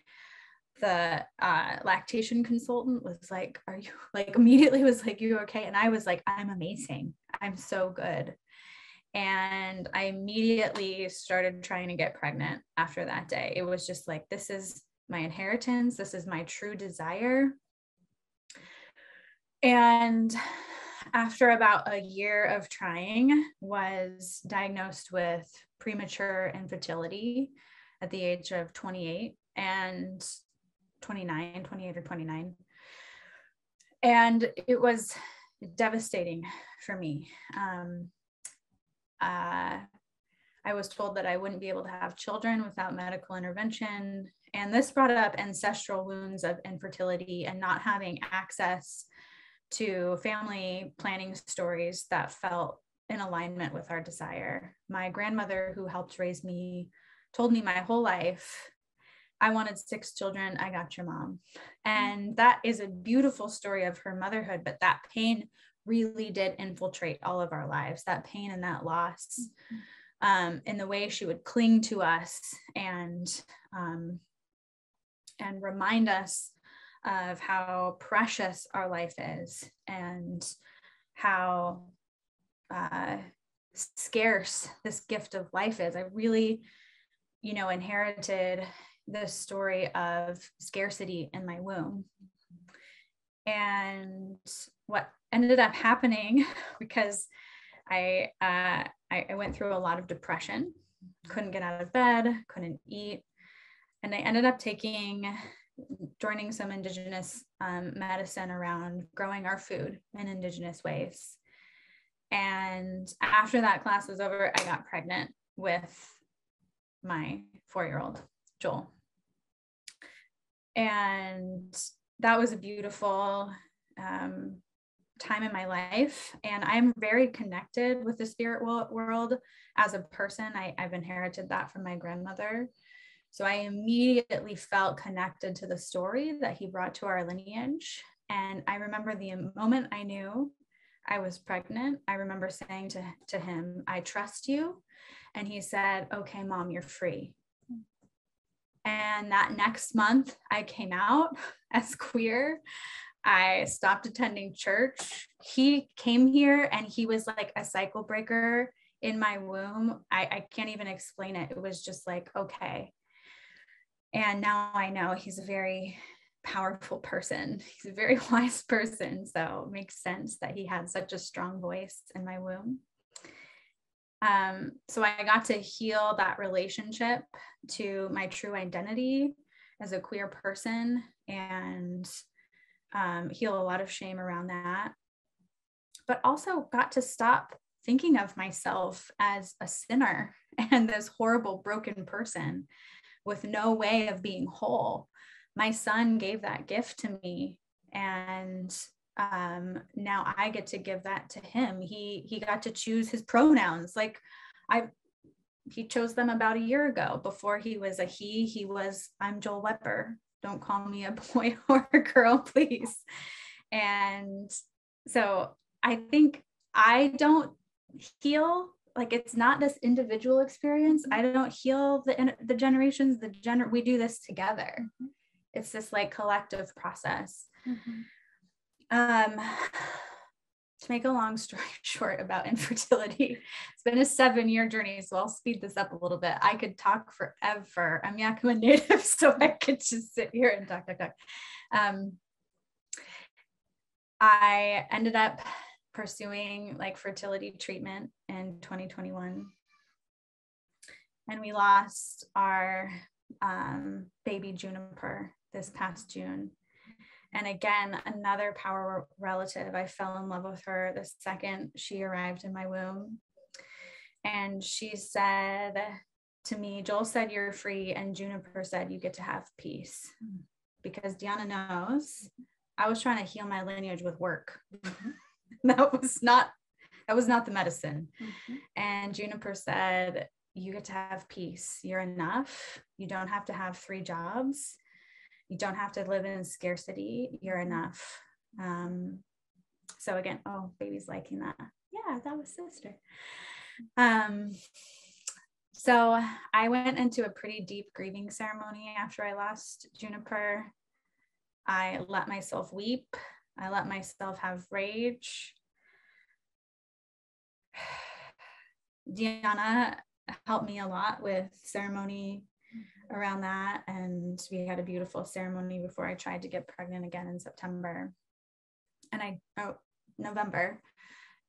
The uh, lactation consultant was like, "Are you like?" Immediately was like, "You okay?" And I was like, "I'm amazing. I'm so good." And I immediately started trying to get pregnant after that day. It was just like, this is my inheritance, this is my true desire. And after about a year of trying was diagnosed with premature infertility at the age of 28 and 29 28 or 29 and it was devastating for me um, uh, I was told that I wouldn't be able to have children without medical intervention. And this brought up ancestral wounds of infertility and not having access to family planning stories that felt in alignment with our desire. My grandmother, who helped raise me, told me my whole life I wanted six children. I got your mom. And that is a beautiful story of her motherhood, but that pain really did infiltrate all of our lives that pain and that loss mm-hmm. um, in the way she would cling to us and um, and remind us of how precious our life is and how uh, scarce this gift of life is. I really you know inherited this story of scarcity in my womb. And what ended up happening because I, uh, I, I went through a lot of depression, couldn't get out of bed, couldn't eat, and I ended up taking joining some indigenous um, medicine around growing our food in indigenous ways. And after that class was over, I got pregnant with my four year old, Joel. And that was a beautiful um, time in my life. And I'm very connected with the spirit world as a person. I, I've inherited that from my grandmother. So I immediately felt connected to the story that he brought to our lineage. And I remember the moment I knew I was pregnant, I remember saying to, to him, I trust you. And he said, Okay, mom, you're free. And that next month, I came out as queer. I stopped attending church. He came here and he was like a cycle breaker in my womb. I, I can't even explain it. It was just like, okay, and now I know he's a very powerful person. He's a very wise person. So it makes sense that he had such a strong voice in my womb. Um, so I got to heal that relationship to my true identity as a queer person and um, heal a lot of shame around that. But also got to stop thinking of myself as a sinner and this horrible, broken person with no way of being whole. My son gave that gift to me and um, now I get to give that to him. He he got to choose his pronouns. Like I he chose them about a year ago. Before he was a he, he was I'm Joel Weber. Don't call me a boy or a girl, please. And so I think I don't heal like it's not this individual experience i don't heal the the generations the gener we do this together mm-hmm. it's this like collective process mm-hmm. um to make a long story short about infertility it's been a seven year journey so i'll speed this up a little bit i could talk forever i'm yakima native so i could just sit here and talk talk talk um, i ended up pursuing like fertility treatment in 2021. And we lost our um, baby Juniper this past June. And again, another power relative. I fell in love with her the second she arrived in my womb. And she said to me, Joel said, You're free. And Juniper said, You get to have peace. Because Diana knows I was trying to heal my lineage with work. Mm-hmm. that was not that was not the medicine. Mm-hmm. And Juniper said, You get to have peace. You're enough. You don't have to have three jobs. You don't have to live in scarcity. You're enough. Um, so again, oh, baby's liking that. Yeah, that was sister. Um, so I went into a pretty deep grieving ceremony after I lost Juniper. I let myself weep. I let myself have rage. Diana helped me a lot with ceremony around that. And we had a beautiful ceremony before I tried to get pregnant again in September. And I, oh, November.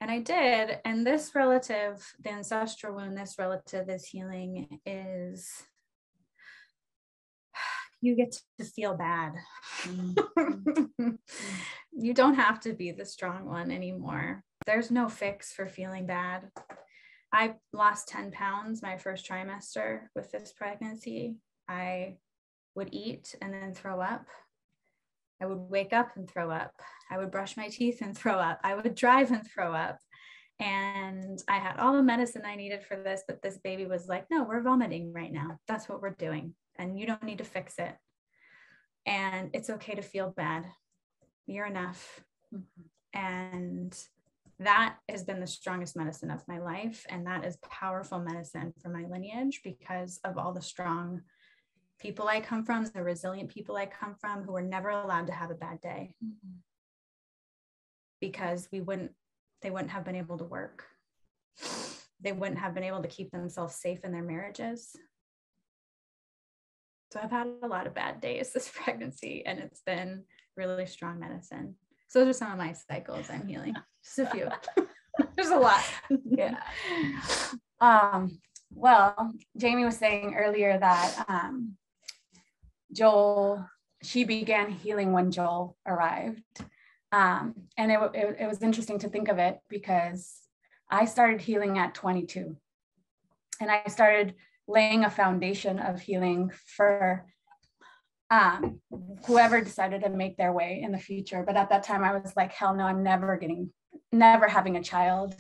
And I did. And this relative, the ancestral wound, this relative is healing is you get to feel bad. Mm-hmm. you don't have to be the strong one anymore. There's no fix for feeling bad. I lost 10 pounds my first trimester with this pregnancy. I would eat and then throw up. I would wake up and throw up. I would brush my teeth and throw up. I would drive and throw up. And I had all the medicine I needed for this, but this baby was like, no, we're vomiting right now. That's what we're doing. And you don't need to fix it. And it's okay to feel bad. You're enough. Mm-hmm. And that has been the strongest medicine of my life. And that is powerful medicine for my lineage because of all the strong people I come from, the resilient people I come from who were never allowed to have a bad day mm-hmm. because we wouldn't, they wouldn't have been able to work. They wouldn't have been able to keep themselves safe in their marriages. So I've had a lot of bad days this pregnancy, and it's been really strong medicine. So those are some of my cycles I'm healing. Just a few. There's a lot. yeah. Um, well, Jamie was saying earlier that um, Joel she began healing when Joel arrived. Um, and it, it, it was interesting to think of it because I started healing at 22. And I started laying a foundation of healing for um, whoever decided to make their way in the future. But at that time, I was like, hell no, I'm never getting, never having a child.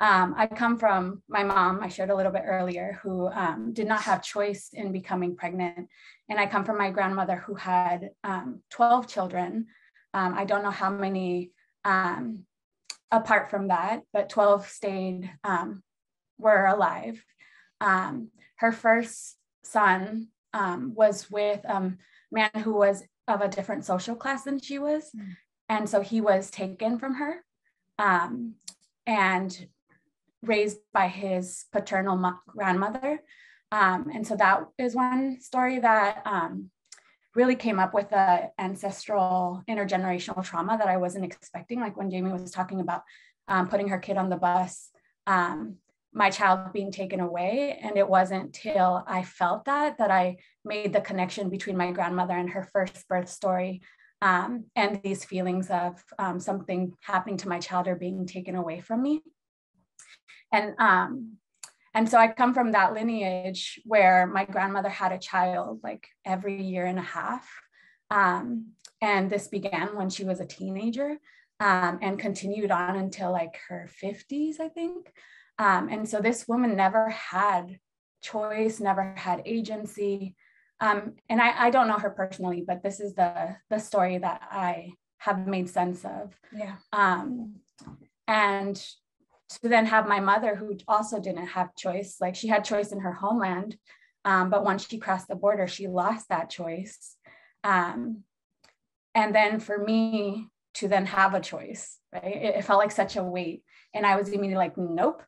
Um, I come from my mom, I shared a little bit earlier, who um, did not have choice in becoming pregnant. And I come from my grandmother who had um, 12 children. Um, I don't know how many um, apart from that, but 12 stayed, um, were alive. her first son was with a man who was of a different social class than she was. Mm. And so he was taken from her. Um, and raised by his paternal mo- grandmother. Um, and so that is one story that um, really came up with the ancestral intergenerational trauma that I wasn't expecting. Like when Jamie was talking about um, putting her kid on the bus, um, my child being taken away. And it wasn't till I felt that that I made the connection between my grandmother and her first birth story um, and these feelings of um, something happening to my child or being taken away from me and um and so i come from that lineage where my grandmother had a child like every year and a half. Um, and this began when she was a teenager um, and continued on until like her 50s i think. Um, and so this woman never had choice never had agency. Um, and I, I don't know her personally but this is the the story that i have made sense of. Yeah. Um, and to then have my mother who also didn't have choice like she had choice in her homeland um, but once she crossed the border she lost that choice. Um, and then for me to then have a choice right? It, it, felt like such a weight. And i was immediately like nope.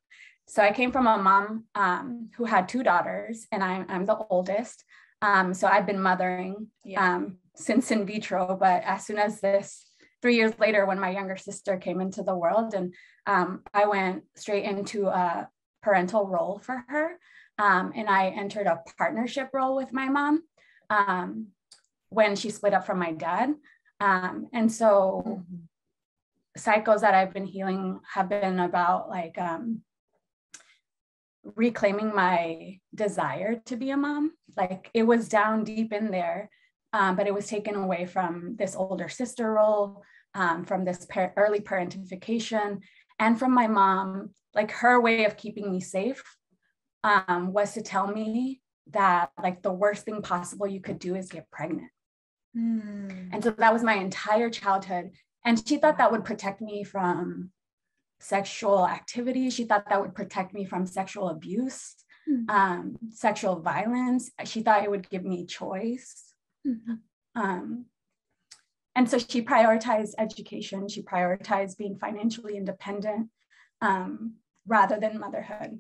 So i came from a mom um, who had two daughters and i'm, I'm the oldest. Um, so i've been mothering yeah. Um, since in vitro but as soon as this three years later when my younger sister came into the world and um, I went straight into a parental role for her. Um, and I entered a partnership role with my mom um, when she split up from my dad. Um, and so mm-hmm. cycles that I've been healing have been about like um, reclaiming my desire to be a mom. Like it was down deep in there, um, but it was taken away from this older sister role, um, from this par- early parentification, and from my mom, like her way of keeping me safe um, was to tell me that like the worst thing possible you could do is get pregnant. Mm. And so that was my entire childhood. And she thought that would protect me from sexual activity. She thought that would protect me from sexual abuse, mm. um, sexual violence. She thought it would give me choice. Mm-hmm. Um, and so she prioritized education, she prioritized being financially independent um, rather than motherhood.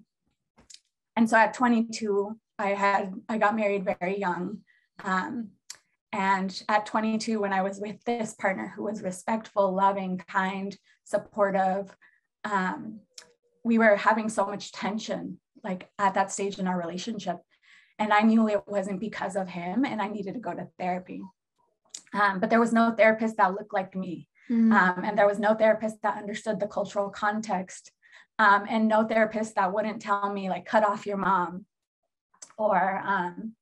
And so at 22, I had I got married very young. Um, and at 22, when I was with this partner who was respectful, loving, kind, supportive, um, we were having so much tension like at that stage in our relationship. And I knew it wasn't because of him, and I needed to go to therapy. Um, but there was no therapist that looked like me. Mm-hmm. Um, and there was no therapist that understood the cultural context. Um, and no therapist that wouldn't tell me, like, cut off your mom. Or, um,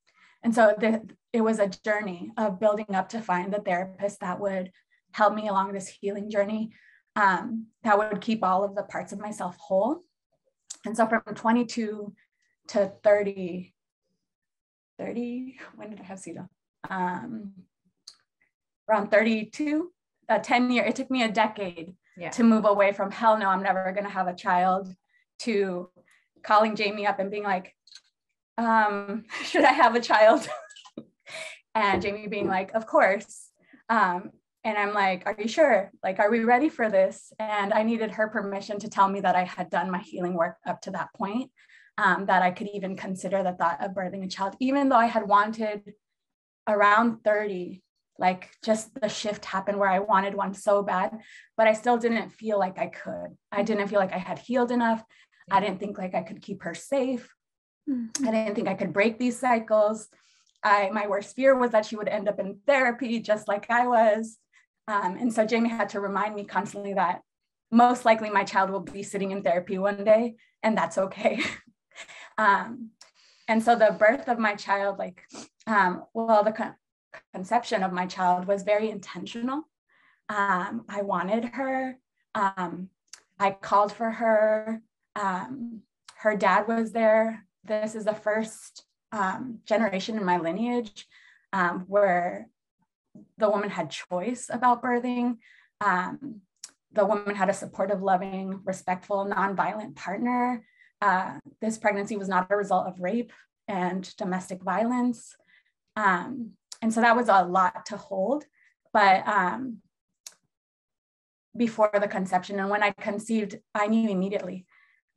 and so the, it was a journey of building up to find the therapist that would help me along this healing journey um, that would keep all of the parts of myself whole. And so from 22 to 30, 30, when did I have Sita? Um, around 32, a 10 year, it took me a decade yeah. to move away from hell no, I'm never going to have a child to calling Jamie up and being like, um, should I have a child? and Jamie being like, of course. Um, and I'm like, are you sure? Like, are we ready for this? And I needed her permission to tell me that I had done my healing work up to that point, um, that I could even consider the thought of birthing a child, even though I had wanted around 30 like just the shift happened where I wanted one so bad, but I still didn't feel like I could. I didn't feel like I had healed enough. I didn't think like I could keep her safe. Mm-hmm. I didn't think I could break these cycles. I my worst fear was that she would end up in therapy just like I was. Um, and so Jamie had to remind me constantly that most likely my child will be sitting in therapy one day, and that's okay. um, and so the birth of my child, like, um, well, the con- conception of my child was very intentional. Um, I wanted her. Um, I called for her. Um, her dad was there. This is the first um, generation in my lineage where the woman had choice about birthing. Um, the woman had a supportive, loving, respectful, nonviolent partner. Uh, this pregnancy was not a result of rape and domestic violence. Um, and so that was a lot to hold. But um, before the conception, and when I conceived, I knew immediately.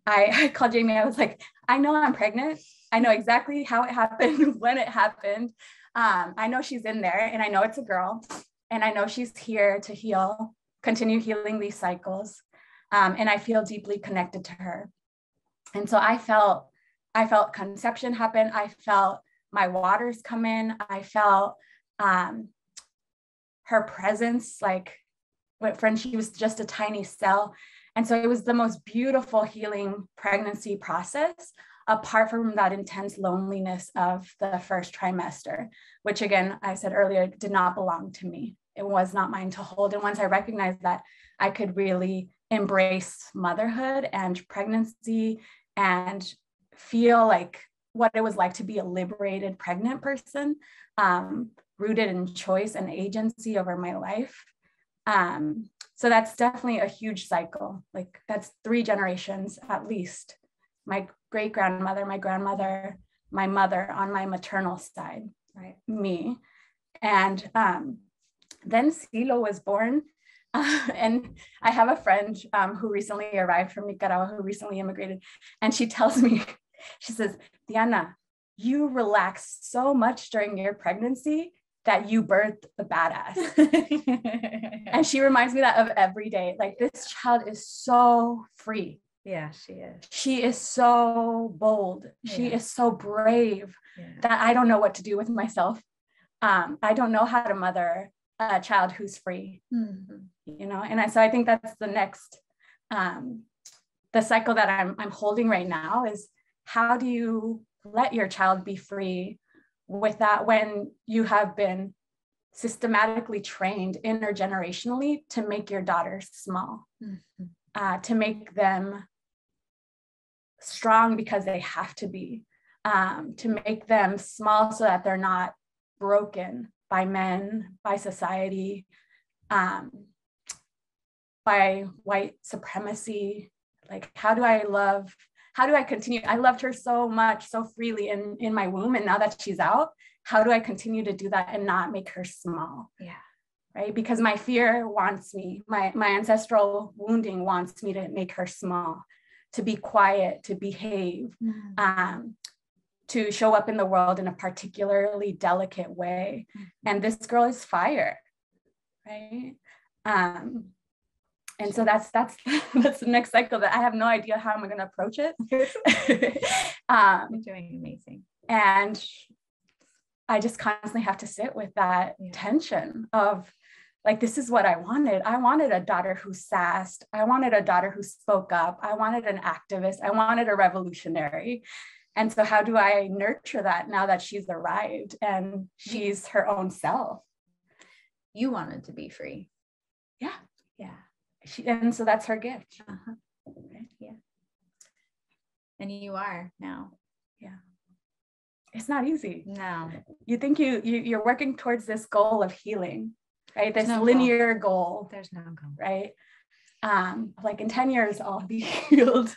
I, I called Jamie, I was like, I know I'm pregnant. I know exactly how it happened, when it happened. Um, I know she's in there and I know it's a girl and I know she's here to heal, continue healing these cycles. Um, and I feel deeply connected to her. And so I felt, I felt conception happen. I felt my waters come in. I felt um, her presence, like when she was just a tiny cell. And so it was the most beautiful healing pregnancy process apart from that intense loneliness of the first trimester, which again, I said earlier, did not belong to me. It was not mine to hold. And once I recognized that, I could really embrace motherhood and pregnancy and feel like what it was like to be a liberated pregnant person, um, rooted in choice and agency over my life. Um, so that's definitely a huge cycle. Like that's three generations at least. My great grandmother, my grandmother, my mother on my maternal side, right? Me. And um, then Silo was born. Uh, and I have a friend um, who recently arrived from Nicaragua, who recently immigrated. And she tells me, she says, Diana, you relax so much during your pregnancy that you birthed the badass. and she reminds me that of every day. Like this child is so free. Yeah, she is. She is so bold. Yeah. She is so brave yeah. that I don't know what to do with myself. Um, I don't know how to mother a child who's free. Mm-hmm. You know, and I, so I think that's the next um, the cycle that I'm I'm holding right now is how do you let your child be free with that when you have been systematically trained intergenerationally to make your daughters small, mm-hmm. uh, to make them strong because they have to be, um, to make them small so that they're not broken by men, by society, um, by white supremacy. Like, how do I love? How do I continue? I loved her so much, so freely in, in my womb. And now that she's out, how do I continue to do that and not make her small? Yeah. Right. Because my fear wants me, my, my ancestral wounding wants me to make her small to be quiet, to behave, mm-hmm. um, to show up in the world in a particularly delicate way. Mm-hmm. And this girl is fire, right? Um, and so that's that's that's the next cycle that I have no idea how I'm going to approach it. um, You're doing amazing. And I just constantly have to sit with that yeah. tension of like this is what i wanted i wanted a daughter who sassed i wanted a daughter who spoke up i wanted an activist i wanted a revolutionary and so how do i nurture that now that she's arrived and she's her own self you wanted to be free yeah yeah she, and so that's her gift uh-huh. yeah and you are now yeah it's not easy no you think you, you you're working towards this goal of healing right? This no linear goal. goal. There's no goal. Right. Um, like in 10 years, I'll be healed.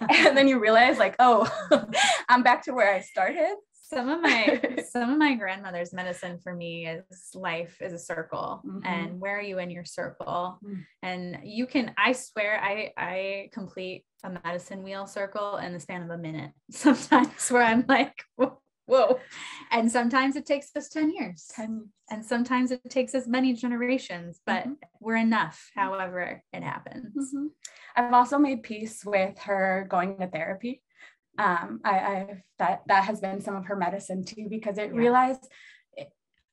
and then you realize, like, oh, I'm back to where I started. Some of my some of my grandmother's medicine for me is life is a circle. Mm-hmm. And where are you in your circle? Mm-hmm. And you can, I swear, I I complete a medicine wheel circle in the span of a minute sometimes where I'm like, whoa. And sometimes it takes us 10 years. 10. And sometimes it takes us many generations, but mm-hmm. we're enough, however it happens. Mm-hmm. I've also made peace with her going to therapy. um, I, I that that has been some of her medicine too because it yeah. realized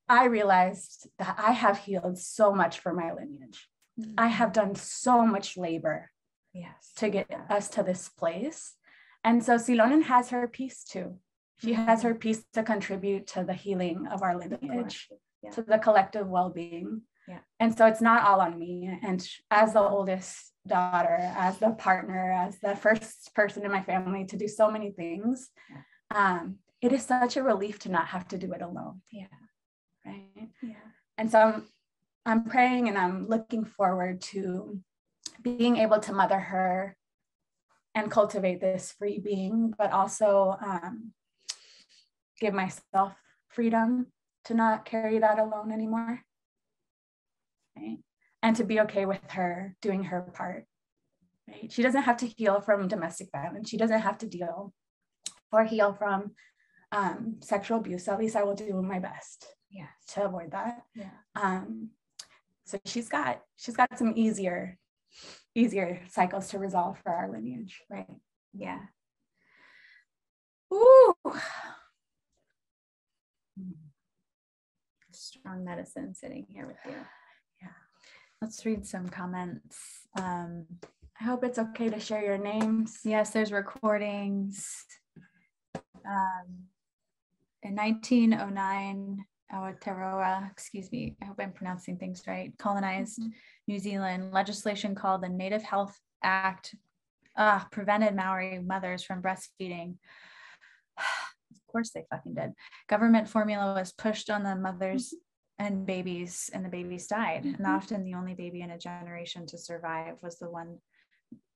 I realized that I have healed so much for my lineage. Mm-hmm. I have done so much labor yes to get us to this place. And so Xilonen has her piece too. She mm-hmm. has her piece to contribute to the healing of our lineage, yeah. to the collective well-being. Yeah. And so it's not all on me. And as the oldest daughter, as the partner, as the first person in my family to do so many things, um, it is such a relief to not have to do it alone. Yeah right? Yeah. And so I'm, I'm praying and I'm looking forward to being able to mother her and cultivate this free being, but also um, give myself freedom to not carry that alone anymore. Right? And to be okay with her doing her part. Right? She doesn't have to heal from domestic violence. She doesn't have to deal or heal from um, sexual abuse. At least I will do my best yeah to avoid that yeah um so she's got she's got some easier easier cycles to resolve for our lineage right yeah Ooh. Strong medicine sitting here with you. Yeah. Let's read some comments. Um i hope it's okay to share your names. Yes there's recordings. Um in 1909 Aotearoa, excuse me, I hope I'm pronouncing things right, colonized mm-hmm. New Zealand, legislation called the Native Health Act uh, prevented Maori mothers from breastfeeding. Course they fucking did. Government formula was pushed on the mothers mm-hmm. and babies, and the babies died. Mm-hmm. And often the only baby in a generation to survive was the one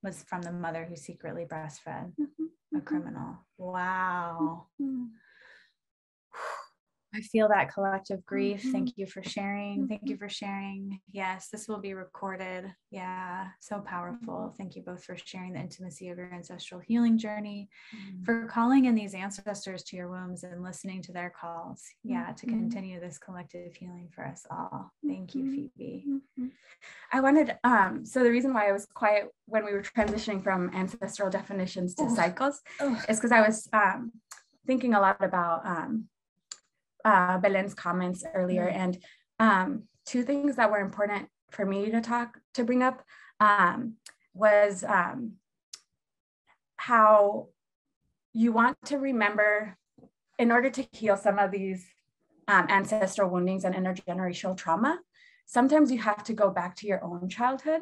was from the mother who secretly breastfed mm-hmm. a criminal. Wow. I feel that collective grief. Mm-hmm. Thank you for sharing. Thank you mm-hmm. for sharing. Yes, this will be recorded. Yeah, so powerful. Mm-hmm. Thank you both for sharing the intimacy of your ancestral healing journey, mm-hmm. for calling in these ancestors to your wombs and listening to their calls. Yeah, to mm-hmm. continue this collective healing for us all. Thank you. Phoebe. I wanted, um, so the reason why I was quiet when we were transitioning from ancestral definitions to oh. cycles oh. is because I was um, thinking a lot about um, uh, Belen's comments earlier, mm-hmm. and um, two things that were important for me to talk to bring up um, was um, how you want to remember, in order to heal some of these um, ancestral woundings and intergenerational trauma, sometimes you have to go back to your own childhood,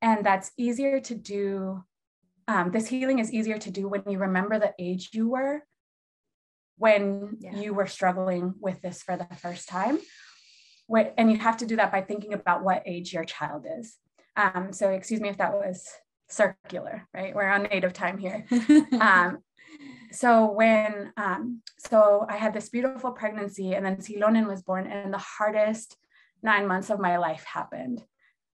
and that's easier to do. Um, this healing is easier to do when you remember the age you were when yeah. you were struggling with this for the first time. And you have to do that by thinking about what age your child is. Um, so, excuse me if that was circular, right? We're on native time here. um, so when um, so I had this beautiful pregnancy, and then Xilonen was born, and the hardest nine months of my life happened.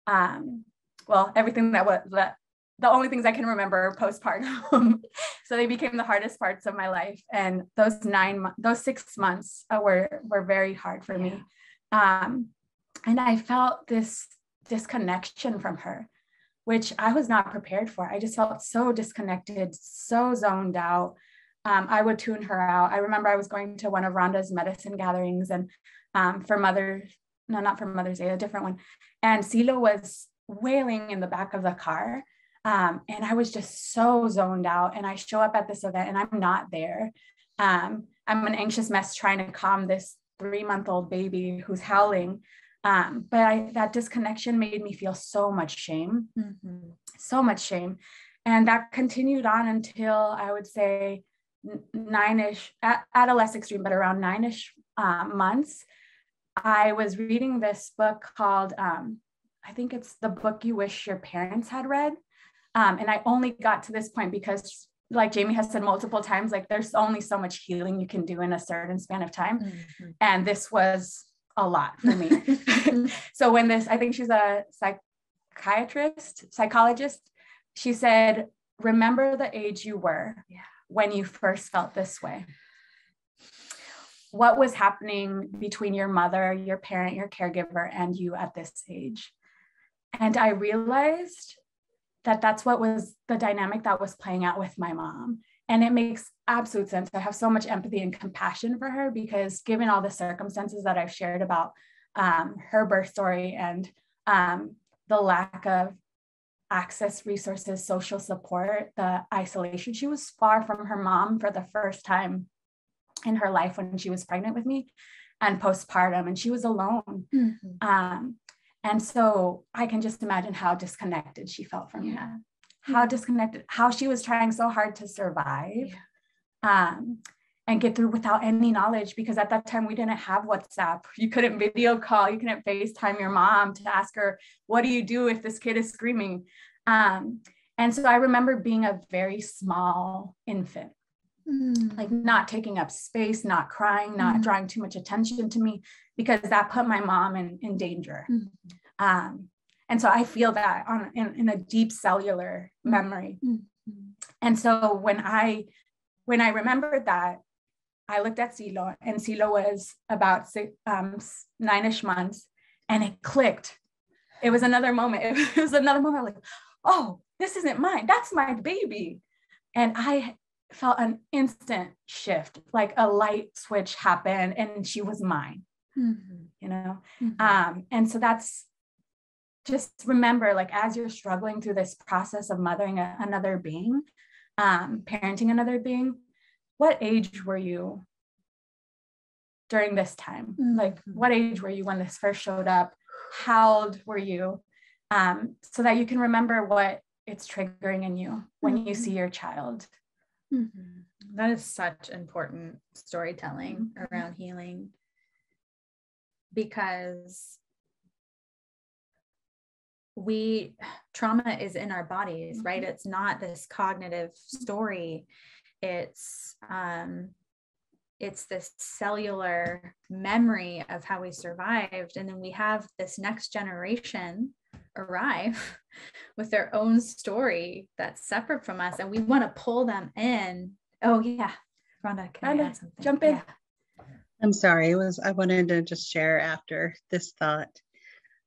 Um, well, everything that was that the only things I can remember postpartum. so they became the hardest parts of my life. And those nine, those six months uh, were were very hard for me. Um, and I felt this disconnection from her, which I was not prepared for. I just felt so disconnected, so zoned out. Um, I would tune her out. I remember I was going to one of Rhonda's medicine gatherings and um, for Mother's, no, not for Mother's Day, a different one. And Silo was wailing in the back of the car um, and I was just so zoned out. And I show up at this event and I'm not there. Um, I'm an anxious mess trying to calm this three month old baby who's howling. Um, but I, that disconnection made me feel so much shame, mm-hmm. so much shame. And that continued on until I would say nine ish, at, at a less extreme, but around nine ish um, months. I was reading this book called, um, I think it's the book you wish your parents had read. Um, and I only got to this point because, like Jamie has said multiple times, like there's only so much healing you can do in a certain span of time. Mm-hmm. And this was a lot for me. so when this, I think she's a psychiatrist, psychologist, she said, remember the age you were yeah. when you first felt this way. What was happening between your mother, your parent, your caregiver, and you at this age? And I realized that that's what was the dynamic that was playing out with my mom and it makes absolute sense. I have so much empathy and compassion for her because, given all the circumstances that I've shared about um, her birth story and um, the lack of access, resources, social support, the isolation, she was far from her mom for the first time in her life when she was pregnant with me and postpartum, and she was alone. Mm-hmm. Um, and so I can just imagine how disconnected she felt from yeah. that how disconnected, how she was trying so hard to survive um, and get through without any knowledge because at that time we didn't have WhatsApp. You couldn't video call, you couldn't FaceTime your mom to ask her, What do you do if this kid is screaming? Um, and so I remember being a very small infant, mm. like not taking up space, not crying, not mm. drawing too much attention to me because that put my mom in, in danger. Mm. Um, and so i feel that on in, in a deep cellular memory. Mm-hmm. and so when i when i remembered that i looked at silo and silo was about six, um, nine-ish months and it clicked. It was another moment. It was another moment like oh this isn't mine. That's my baby. And i felt an instant shift like a light switch happened and she was mine mm-hmm. you know mm-hmm. um and so that's just remember like as you're struggling through this process of mothering a, another being um, parenting another being what age were you during this time mm-hmm. like what age were you when this first showed up how old were you um, so that you can remember what it's triggering in you when mm-hmm. you see your child mm-hmm. that is such important storytelling mm-hmm. around healing because we trauma is in our bodies right? Mm-hmm. it's not this cognitive story. It's um it's this cellular memory of how we survived. And then we have this next generation arrive with their own story that's separate from us. And we want to pull them in. Oh yeah. Rhonda can Rhonda, I add something? jump in. Yeah. I'm sorry it was i wanted to just share after this thought.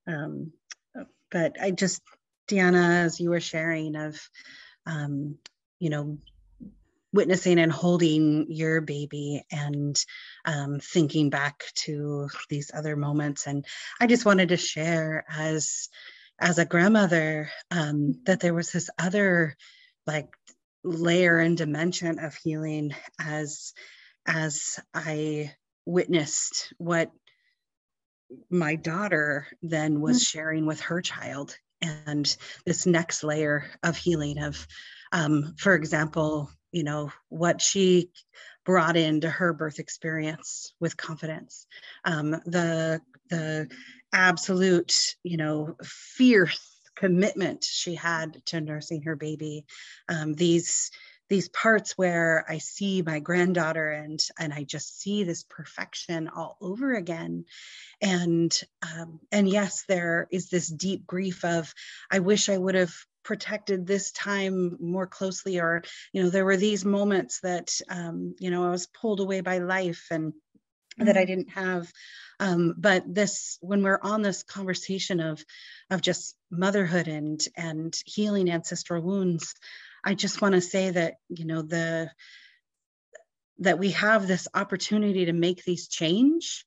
Um, but I just, Diana, as you were sharing of, um, you know, witnessing and holding your baby and um, thinking back to these other moments. And i just wanted to share as as a grandmother um, that there was this other like layer and dimension of healing as as i witnessed what my daughter then was mm-hmm. sharing with her child and this next layer of healing of um, for example you know what she brought into her birth experience with confidence um, the the absolute you know fierce commitment she had to nursing her baby um, these these parts where I see my granddaughter and and I just see this perfection all over again, and um, and yes, there is this deep grief of I wish I would have protected this time more closely, or you know there were these moments that um, you know I was pulled away by life and mm-hmm. that I mm-hmm. didn't have. Um, but this when we're on this conversation of of just motherhood and and healing ancestral wounds I just want to say that, you know, the that we have this opportunity to make these change,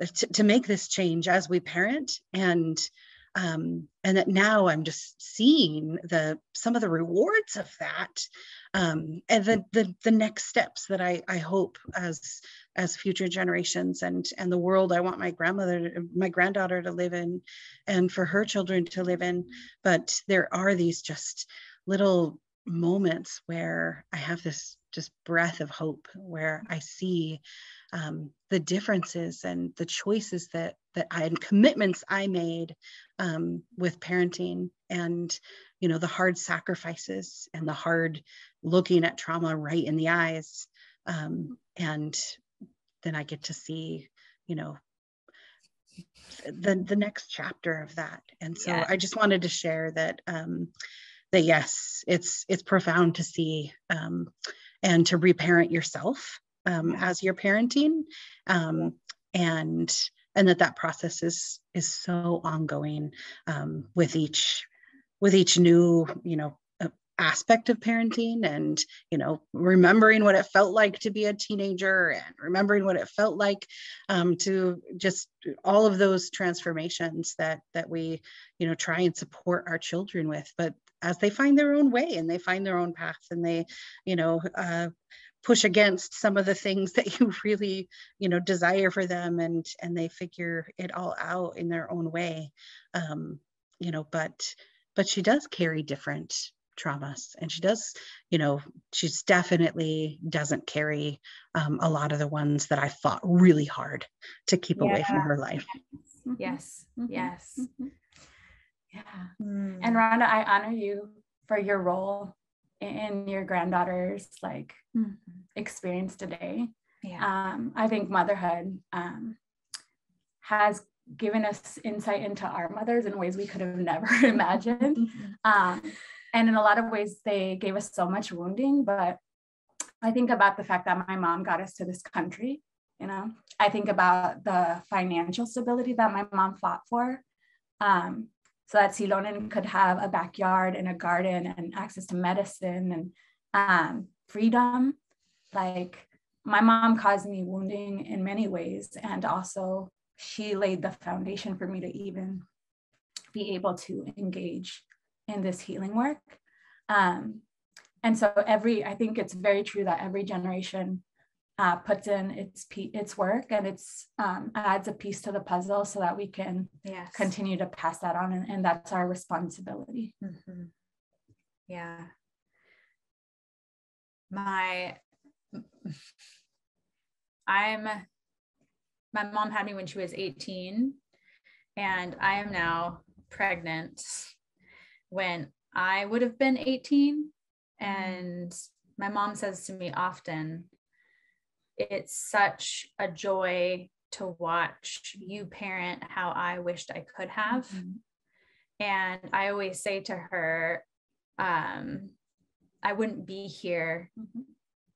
uh, to, to make this change as we parent and um, and that now I'm just seeing the some of the rewards of that, um, and the, the the next steps that I I hope as as future generations and and the world I want my grandmother my granddaughter to live in, and for her children to live in. But there are these just little moments where I have this just breath of hope, where I see um, the differences and the choices that that I and commitments I made um, with parenting, and you know the hard sacrifices and the hard looking at trauma right in the eyes, um, and then I get to see, you know, the the next chapter of that. And so yeah. I just wanted to share that um, that yes, it's it's profound to see um, and to reparent yourself um, as you're parenting, um, and and that that process is is so ongoing um, with each with each new you know aspect of parenting and you know remembering what it felt like to be a teenager and remembering what it felt like um, to just all of those transformations that that we you know try and support our children with. But as they find their own way and they find their own path and they you know uh, push against some of the things that you really you know desire for them and and they figure it all out in their own way um you know but but she does carry different traumas and she does you know she's definitely doesn't carry um, a lot of the ones that i fought really hard to keep yeah. away from her life yes mm-hmm. yes mm-hmm. Yeah mm. and rhonda i honor you for your role in your granddaughter's like mm-hmm. experience today yeah um, i think motherhood um, has given us insight into our mothers in ways we could have never imagined mm-hmm. um, and in a lot of ways they gave us so much wounding but i think about the fact that my mom got us to this country you know i think about the financial stability that my mom fought for um, so that Xilonen could have a backyard and a garden and access to medicine and um, freedom. Like my mom caused me wounding in many ways, and also she laid the foundation for me to even be able to engage in this healing work. Um, and so every, I think it's very true that every generation uh, puts in its its work and it's um, adds a piece to the puzzle so that we can yes. continue to pass that on and, and that's our responsibility mm-hmm. yeah my i'm my mom had me when she was 18 and i am now pregnant when i would have been 18 mm-hmm. and my mom says to me often it's such a joy to watch you parent how I wished I could have. Mm-hmm. And I always say to her, um, I wouldn't be here mm-hmm.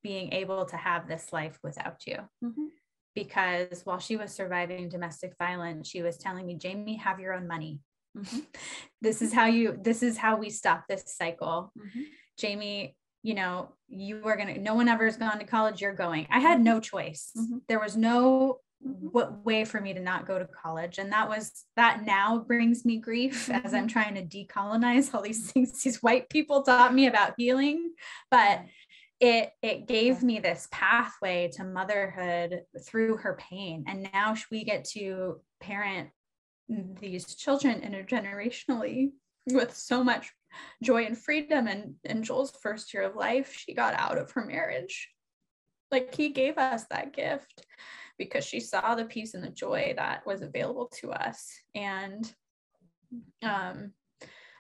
being able to have this life without you. Mm-hmm. Because while she was surviving domestic violence, she was telling me, Jamie, have your own money. Mm-hmm. this is how you, this is how we stop this cycle. Mm-hmm. Jamie, you know, you are going to, no one ever has gone to college, you're going. I had no choice. Mm-hmm. There was no mm-hmm. what way for me to not go to college. And that was, that now brings me grief mm-hmm. as I'm trying to decolonize all these things these white people taught me about healing. But it it gave me this pathway to motherhood through her pain and now we get to parent these children intergenerationally with so much joy and freedom. And in Joel's first year of life, she got out of her marriage. Like he gave us that gift because she saw the peace and the joy that was available to us. And um,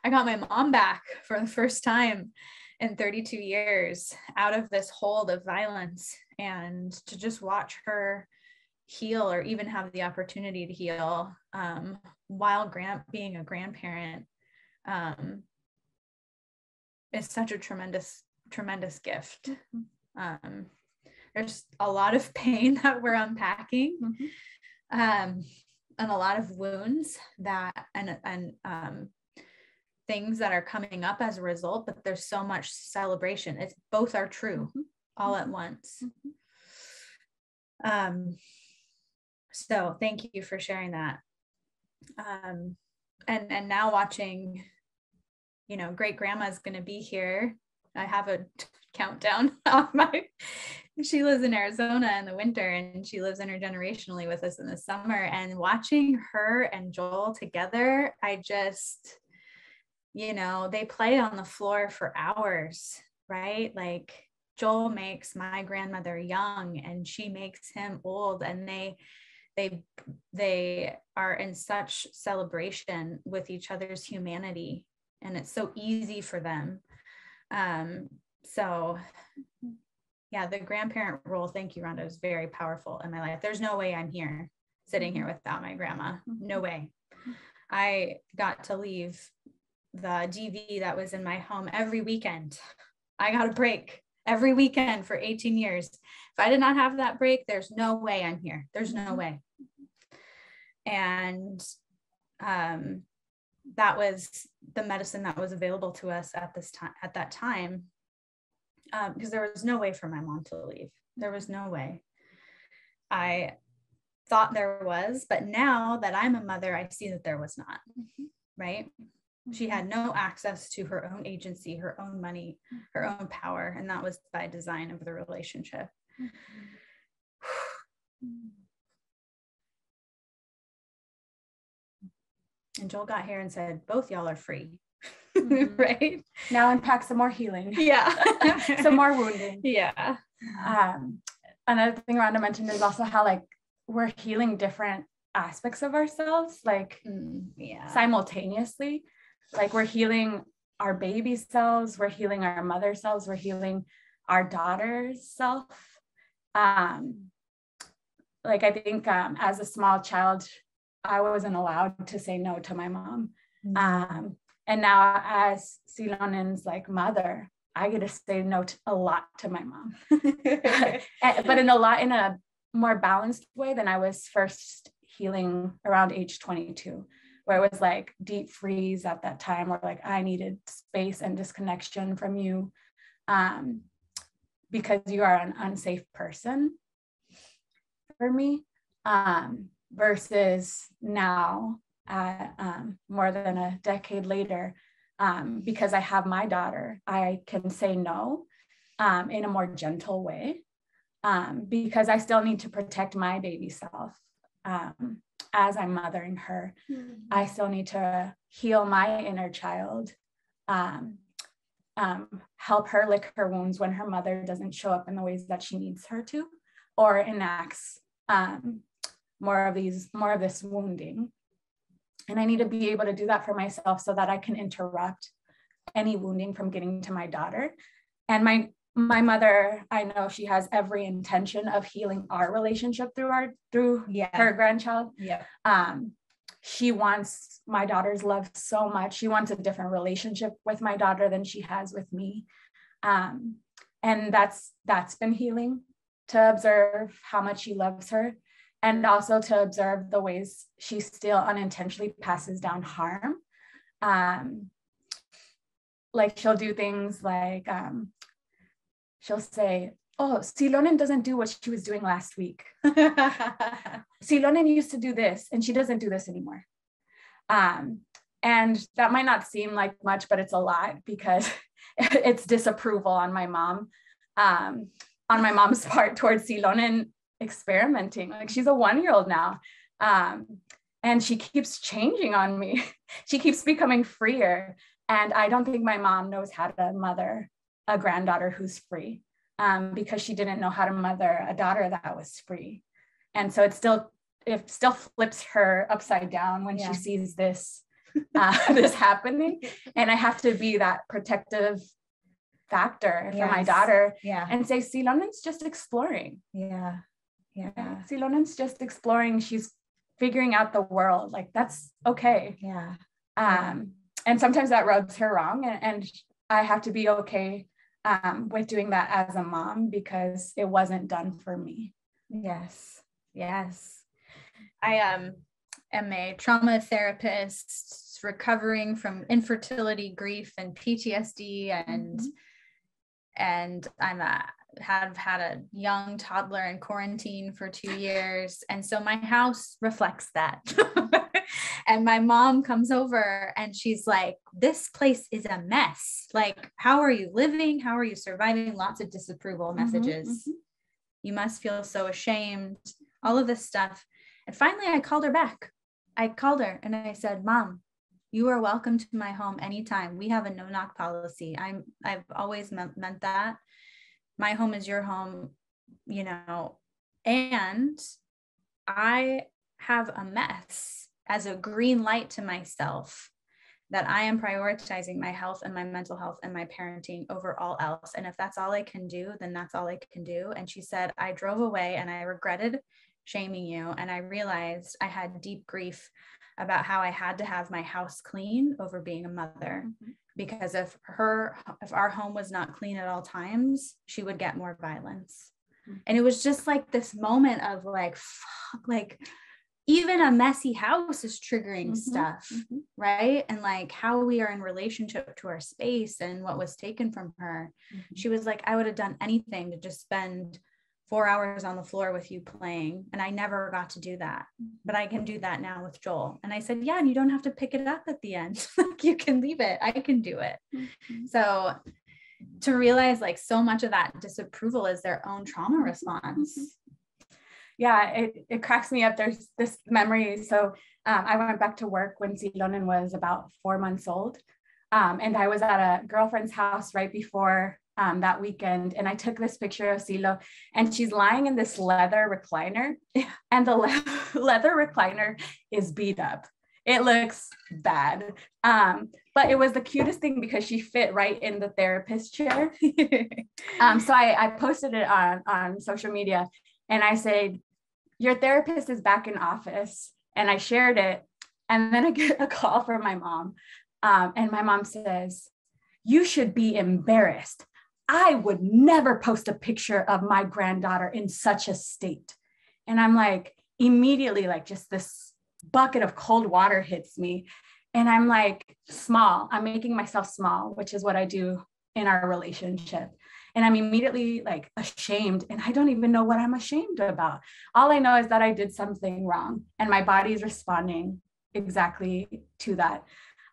I got my mom back for the first time in 32 years out of this hold of violence and to just watch her heal or even have the opportunity to heal um, while grant being a grandparent um, is such a tremendous, tremendous gift. Mm-hmm. Um, there's a lot of pain that we're unpacking, mm-hmm. um, and a lot of wounds that and and um, things that are coming up as a result. But there's so much celebration. It's both are true mm-hmm. all at once. Mm-hmm. Um, so thank you for sharing that. Um, and and now watching you know, great grandma's going to be here. I have a countdown on my. She lives in Arizona in the winter and she lives intergenerationally with us in the summer. And watching her and Joel together, I just, you know, they play on the floor for hours, right? Like Joel makes my grandmother young and she makes him old and they they they are in such celebration with each other's humanity and it's so easy for them. Um, so yeah, the grandparent role, thank you, Rhonda, is very powerful in my life. There's no way I'm here sitting here without my grandma. No way. I got to leave the DV that was in my home every weekend. I got a break every weekend for 18 years. If I did not have that break, there's no way I'm here. There's no way. And um, that was the medicine that was available to us at this time at that time because um, there was no way for my mom to leave. There was no way. I thought there was but now that i'm a mother i see that there was not mm-hmm. right? She had no access to her own agency her own money her own power and that was by design of the relationship and joel got here and said both y'all are free. Mm-hmm. right? Now unpack some more healing. Yeah. Some more wounding. Yeah. Um, another thing Rhonda mentioned is also how like we're healing different aspects of ourselves like mm, yeah. simultaneously. Like we're healing our baby selves we're healing our mother selves we're healing our daughter's self. Um like i think um as a small child i wasn't allowed to say no to my mom. Mm-hmm. um and now as Xilonen's like mother i get to say no to a lot to my mom. But in a lot in a more balanced way than i was first healing around age 22 where it was like deep freeze at that time where like I needed space and disconnection from you um, because you are an unsafe person for me. Um, versus now uh, um, more than a decade later um, because I have my daughter I can say no um, in a more gentle way um, because I still need to protect my baby self um, as I'm mothering her, mm-hmm. I still need to heal my inner child, um, um, help her lick her wounds when her mother doesn't show up in the ways that she needs her to, or enacts um, more of these, more of this wounding. And I need to be able to do that for myself so that I can interrupt any wounding from getting to my daughter. And my my mother i know she has every intention of healing our relationship through our through yeah. her grandchild yeah um she wants my daughter's love so much she wants a different relationship with my daughter than she has with me um and that's that's been healing to observe how much she loves her and also to observe the ways she still unintentionally passes down harm um like she'll do things like um she'll say, Oh, Xilonen doesn't do what she was doing last week. Xilonen used to do this and she doesn't do this anymore. Um, and that might not seem like much, but it's a lot because it's disapproval on my mom, um, on my mom's part towards Xilonen experimenting. Like she's a one year old now. Um, and she keeps changing on me. she keeps becoming freer. And I don't think my mom knows how to mother a granddaughter who's free um, because she didn't know how to mother a daughter that was free. And so it still it still flips her upside down when yeah. she sees this uh, this happening. And I have to be that protective factor for yes. my daughter yeah. and say, Xilonen's just exploring. Yeah. Yeah. Xilonen's just exploring. She's figuring out the world. Like that's okay. Yeah. Um, and sometimes that rubs her wrong. And, and I have to be okay um, with doing that as a mom because it wasn't done for me. Yes. Yes. I um am a trauma therapist recovering from infertility, grief, and PTSD, and mm-hmm. and I'm a have had a young toddler in quarantine for two years, and so my house reflects that. and my mom comes over and she's like, This place is a mess. Like, how are you living? How are you surviving? Lots of disapproval mm-hmm, messages. Mm-hmm, mm-hmm. You must feel so ashamed, all of this stuff. And finally, I called her back. I called her and I said, Mom, you are welcome to my home anytime. We have a no knock policy. I'm I've always meant, meant that. My home is your home, you know. And I have a mess as a green light to myself that I am prioritizing my health and my mental health and my parenting over all else. And if that's all I can do, then that's all I can do. And she said, I drove away and I regretted shaming you. And I realized I had deep grief about how I had to have my house clean over being a mother. Mm-hmm. Because if her, if our home was not clean at all times, she would get more violence. Mm-hmm. And it was just like this moment of like, fuck, like, even a messy house is triggering Mhm, stuff mhm. right and like how we are in relationship to our space and what was taken from her she was like i would have done anything to just spend four hours on the floor with you playing and i never got to do that but i can do that now with joel and i said yeah and you don't have to pick it up at the end like you can leave it i can do it Mhm. so to realize like so much of that disapproval is their own trauma response yeah, it, it cracks me up. There's this memory. So um, I went back to work when Xilonen was about four months old. Um, and I was at a girlfriend's house right before um, that weekend. And I took this picture of Silo, and she's lying in this leather recliner. And the le- leather recliner is beat up. It looks bad. Um, but it was the cutest thing because she fit right in the therapist chair. Um, so I, I posted it on, on social media and I said, Your therapist is back in office. And I shared it. And then I get a call from my mom. Um, and my mom says, You should be embarrassed. I would never post a picture of my granddaughter in such a state. And I'm like, immediately, like, just this bucket of cold water hits me. And I'm like, small. I'm making myself small, which is what I do in our relationship and i'm immediately like ashamed and i don't even know what i'm ashamed about all i know is that i did something wrong and my body is responding exactly to that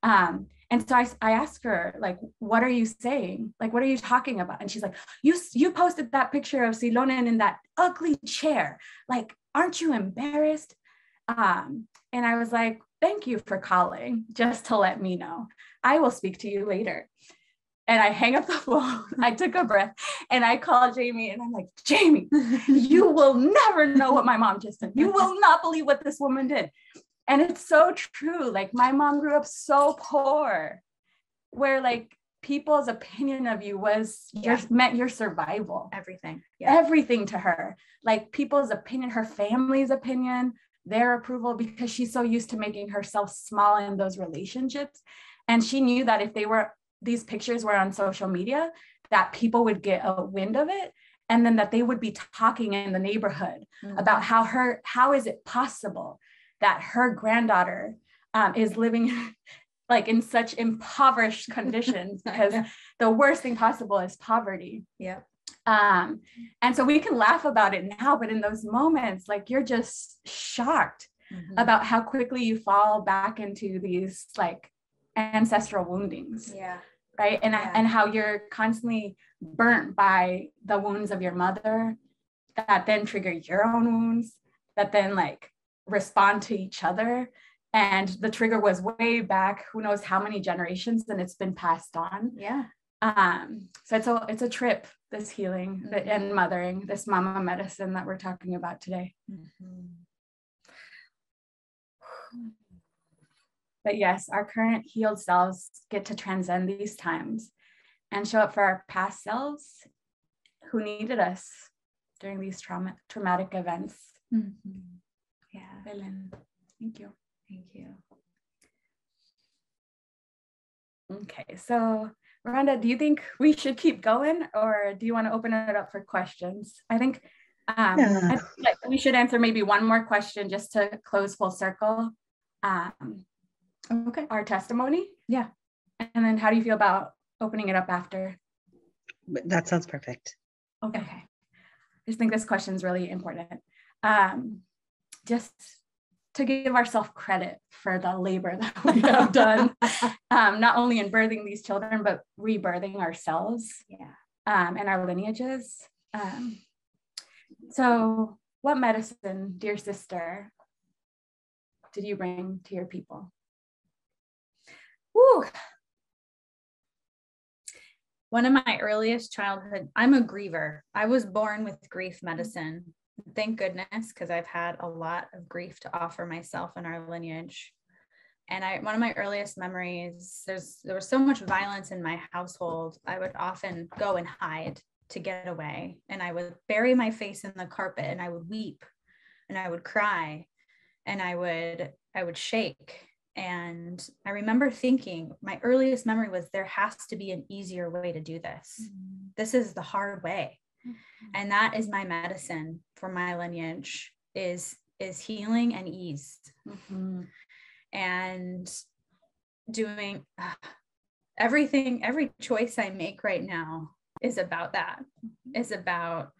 um, and so I, I asked her like what are you saying like what are you talking about and she's like you you posted that picture of Xilonen in that ugly chair like aren't you embarrassed um, and i was like thank you for calling just to let me know i will speak to you later and I hang up the phone. I took a breath and I call Jamie and I'm like, Jamie, you will never know what my mom just did. You will not believe what this woman did. And it's so true. Like my mom grew up so poor, where like people's opinion of you was your Yeah. meant your survival. everything yeah Everything to her. Like people's opinion, her family's opinion, their approval, because she's so used to making herself small in those relationships. And she knew that if they were these pictures were on social media, that people would get a wind of it. And then that they would be talking in the neighborhood Mhm. about how her, how is it possible that her granddaughter um, is living like in such impoverished conditions because the worst thing possible is poverty. yeah Um, and so we can laugh about it now, but in those moments, like you're just shocked Mhm. about how quickly you fall back into these like ancestral woundings yeah right and Yeah. and how you're constantly burnt by the wounds of your mother that then trigger your own wounds that then like respond to each other and the trigger was way back who knows how many generations and it's been passed on yeah um so it's a it's a trip this healing the- Mhm. and mothering this mama medicine that we're talking about today Mhm. But yes, our current healed selves get to transcend these times and show up for our past selves who needed us during these trauma traumatic events. Mhm. Yeah Belen, thank you. thank you Okay, so Rhonda, do you think we should keep going or do you want to open it up for questions? I think um, Yeah. I think, like we should answer maybe one more question just to close full circle. Um, okay our testimony. Yeah. And then how do you feel about opening it up after? That sounds perfect. Okay. I just think this question is really important. Um, just to give ourselves credit for the labor that we have done, um, not only in birthing these children, but rebirthing ourselves yeah um, and our lineages. Um, so, what medicine, dear sister, did you bring to your people? Woo. One of my earliest childhood, I'm a griever. I was born with grief medicine. Thank goodness, because I've had a lot of grief to offer myself and our lineage. And I one of my earliest memories, there's there was so much violence in my household. I would often go and hide to get away. And I would bury my face in the carpet and I would weep and I would cry and I would I would shake and I remember thinking, my earliest memory was there has to be an easier way to do this. Mm-hmm. This is the hard way. And that is my medicine for my lineage is is healing and ease. Mm-hmm. And doing uh, everything, every choice I make right now is about that, mm-hmm. about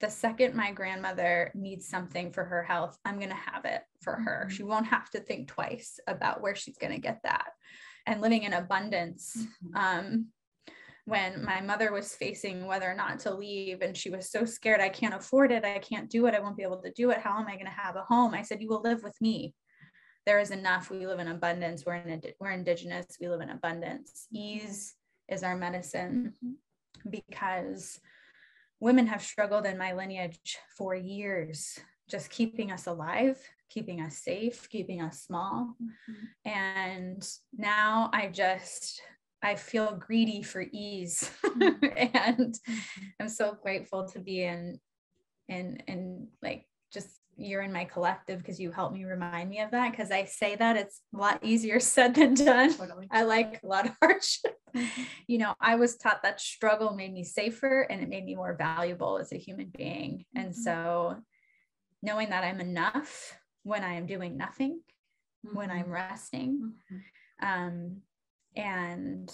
the second my grandmother needs something for her health, I'm going to have it for her. Mm-hmm. She won't have to think twice about where she's going to get that. And living in abundance. Mm-hmm. Um, when my mother was facing whether or not to leave and she was so scared i can't afford it i can't do it i won't be able to do it how am i going to have a home? I said you will live with me. There is enough. We live in abundance. We're in we're indigenous. We live in abundance. Ease is our medicine. Because women have struggled in my lineage for years just keeping us alive keeping us safe keeping us small. Mm-hmm. and now i just I feel greedy for ease. Mm-hmm. and mm-hmm. I'm so grateful to be in in in like just you're in my collective because you help me remind me of that because I say that it's a lot easier said than done. Totally. I like a lot of hardship. Mm-hmm. You know, I was taught that struggle made me safer and it made me more valuable as a human being. Mm-hmm. And so knowing that I'm enough when I am doing nothing, mm-hmm. when I'm resting, mm-hmm. um, and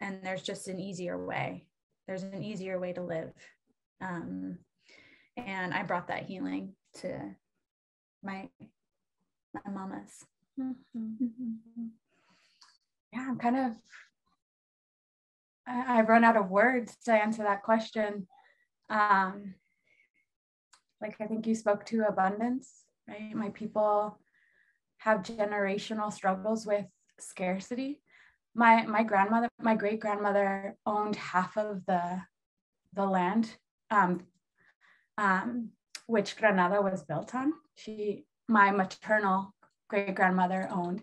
and there's just an easier way. There's an easier way to live. Um, and i brought that healing to my my mamas. Mm-hmm. yeah i'm kind of I, i've run out of words to answer that question. Um, like i think you spoke to abundance right? My people have generational struggles with scarcity my my grandmother, my great grandmother owned half of the the land, um, um, which Granada was built on. She, my maternal great grandmother owned,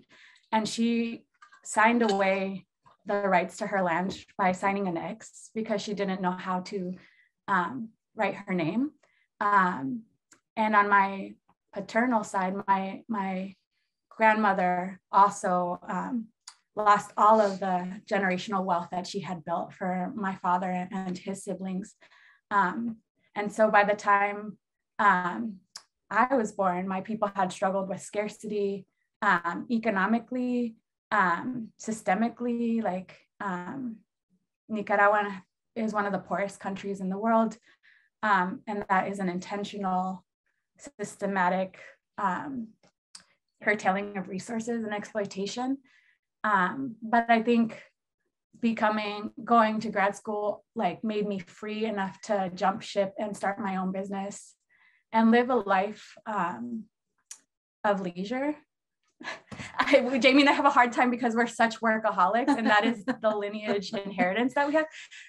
and she signed away the rights to her land by signing an X because she didn't know how to um, write her name. Um, and on my paternal side, my my grandmother also um, lost all of the generational wealth that she had built for my father and his siblings. Um, and so by the time um, I was born, my people had struggled with scarcity um, economically, um, systemically, like um, Nicaragua is one of the poorest countries in the world. Um, and that is an intentional, systematic curtailing of resources and exploitation. Um, but I think becoming going to grad school like made me free enough to jump ship and start my own business and live a life um, of leisure I, Jamie and I have a hard time because we're such workaholics, and that is the lineage inheritance that we have.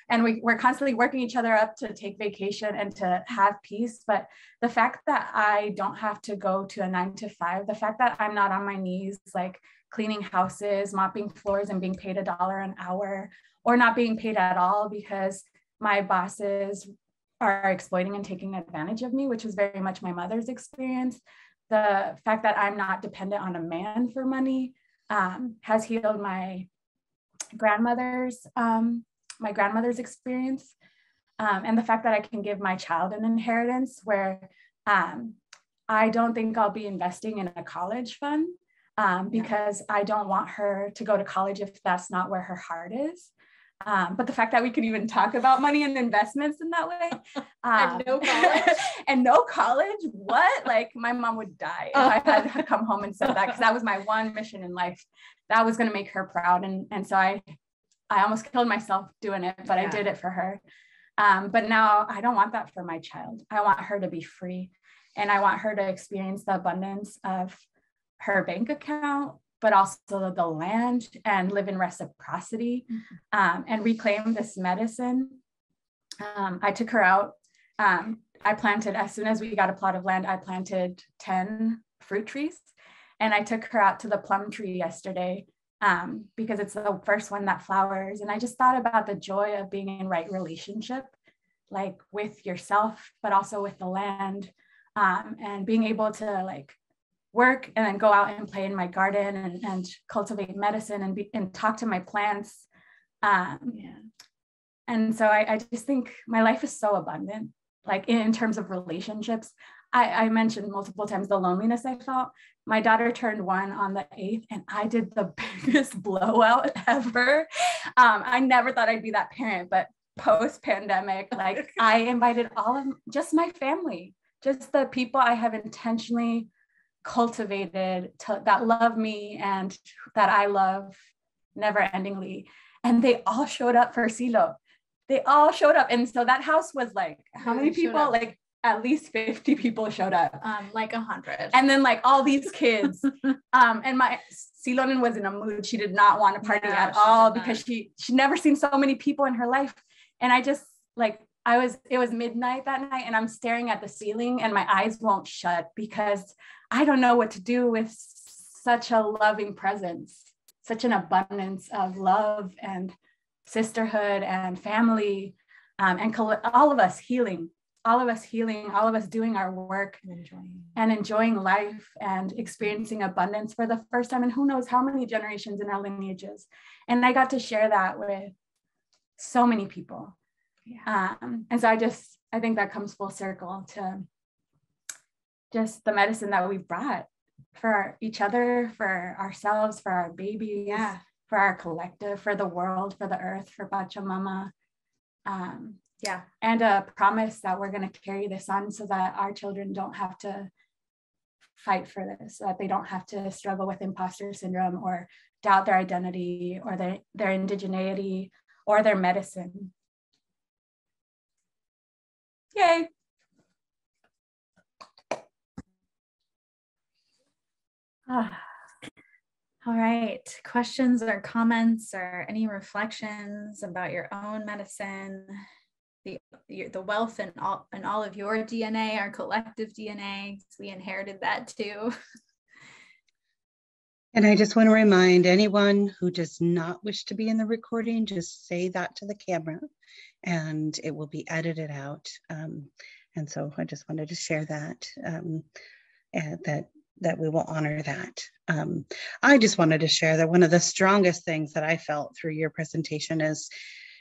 And we, we're constantly working each other up to take vacation and to have peace. But the fact that I don't have to go to a nine to five, the fact that I'm not on my knees, like cleaning houses, mopping floors, and being paid a dollar an hour, or not being paid at all because my bosses are exploiting and taking advantage of me, which was very much my mother's experience. The fact that I'm not dependent on a man for money um, has healed my grandmother's um, my grandmother's experience, um, and the fact that I can give my child an inheritance where um, I don't think I'll be investing in a college fund um, because I don't want her to go to college if that's not where her heart is. Um, but the fact that we could even talk about money and investments in that way um, and no college. and no college what? Like my mom would die if i had to come home and said that because that was my one mission in life. That was going to make her proud and and so i i almost killed myself doing it but yeah. i did it for her. Um, but now i don't want that for my child. I want her to be free and i want her to experience the abundance of her bank account but also the land and live in reciprocity mm-hmm. um, and reclaim this medicine. Um, I took her out. Um, I planted, as soon as we got a plot of land, I planted 10 fruit trees. And I took her out to the plum tree yesterday um, because it's the first one that flowers. And I just thought about the joy of being in right relationship, like with yourself, but also with the land. Um, and being able to like work and then go out and play in my garden and, and cultivate medicine and, be, and talk to my plants. Um, yeah. And so I, I just think my life is so abundant. Like in, in terms of relationships, I, I mentioned multiple times the loneliness I felt. My daughter turned one on the 8th, and I did the biggest blowout ever. Um, I never thought I'd be that parent, but post pandemic, like I invited all of just my family, just the people I have intentionally cultivated to, that love me and that I love never endingly. And they all showed up for Silo. They all showed up. And so that house was like, how many people? Like at least 50 people showed up. Um, like a hundred. And then like all these kids. um, and my Xilonen was in a mood. She did not want to party at all because she she never seen so many people in her life. And I just like I was it was midnight that night and I'm staring at the ceiling and my eyes won't shut because I don't know what to do with such a loving presence, such an abundance of love and sisterhood and family um, and all of us healing all of us healing, all of us doing our work and enjoying. and enjoying life and experiencing abundance for the first time. And who knows how many generations in our lineages. And I got to share that with so many people. Yeah. Um, and so I just, I think that comes full circle to just the medicine that we brought for each other, for ourselves, for our babies, yeah. for our collective, for the world, for the earth, for Pachamama. Um, yeah and a promise that we're going to carry this on so that our children don't have to fight for this so that they don't have to struggle with imposter syndrome or doubt their identity or their, their indigeneity or their medicine yay ah. All right. Questions or comments or any reflections about your own medicine? the the wealth and all and all of your DNA, our collective DNA. We inherited that too. And I just want to remind anyone who does not wish to be in the recording, just say that to the camera and it will be edited out. Um, and so I just wanted to share that, um, that, that we will honor that. Um, I just wanted to share that one of the strongest things that I felt through your presentation is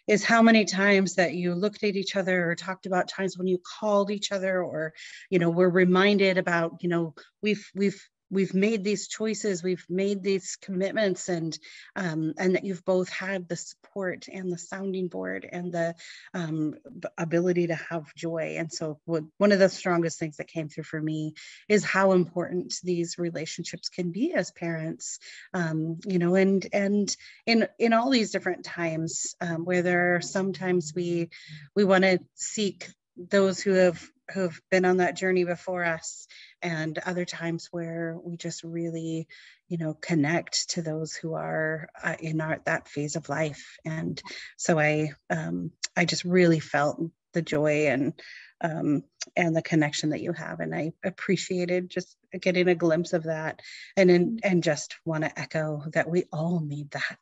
is how many times that you looked at each other or talked about times when you called each other or you know were reminded about you know we've we've we've made these choices we've made these commitments and um, and that you've both had the support and the sounding board and the um, ability to have joy. And so what, one of the strongest things that came through for me is how important these relationships can be as parents um, you know and and in in all these different times um, where there are sometimes we we want to seek those who have who have been on that journey before us and other times where we just really you know connect to those who are uh, in our that phase of life. And so i um, i just really felt the joy and um, and the connection that you have. And i appreciated just getting a glimpse of that. And in, and just want to echo that we all need that.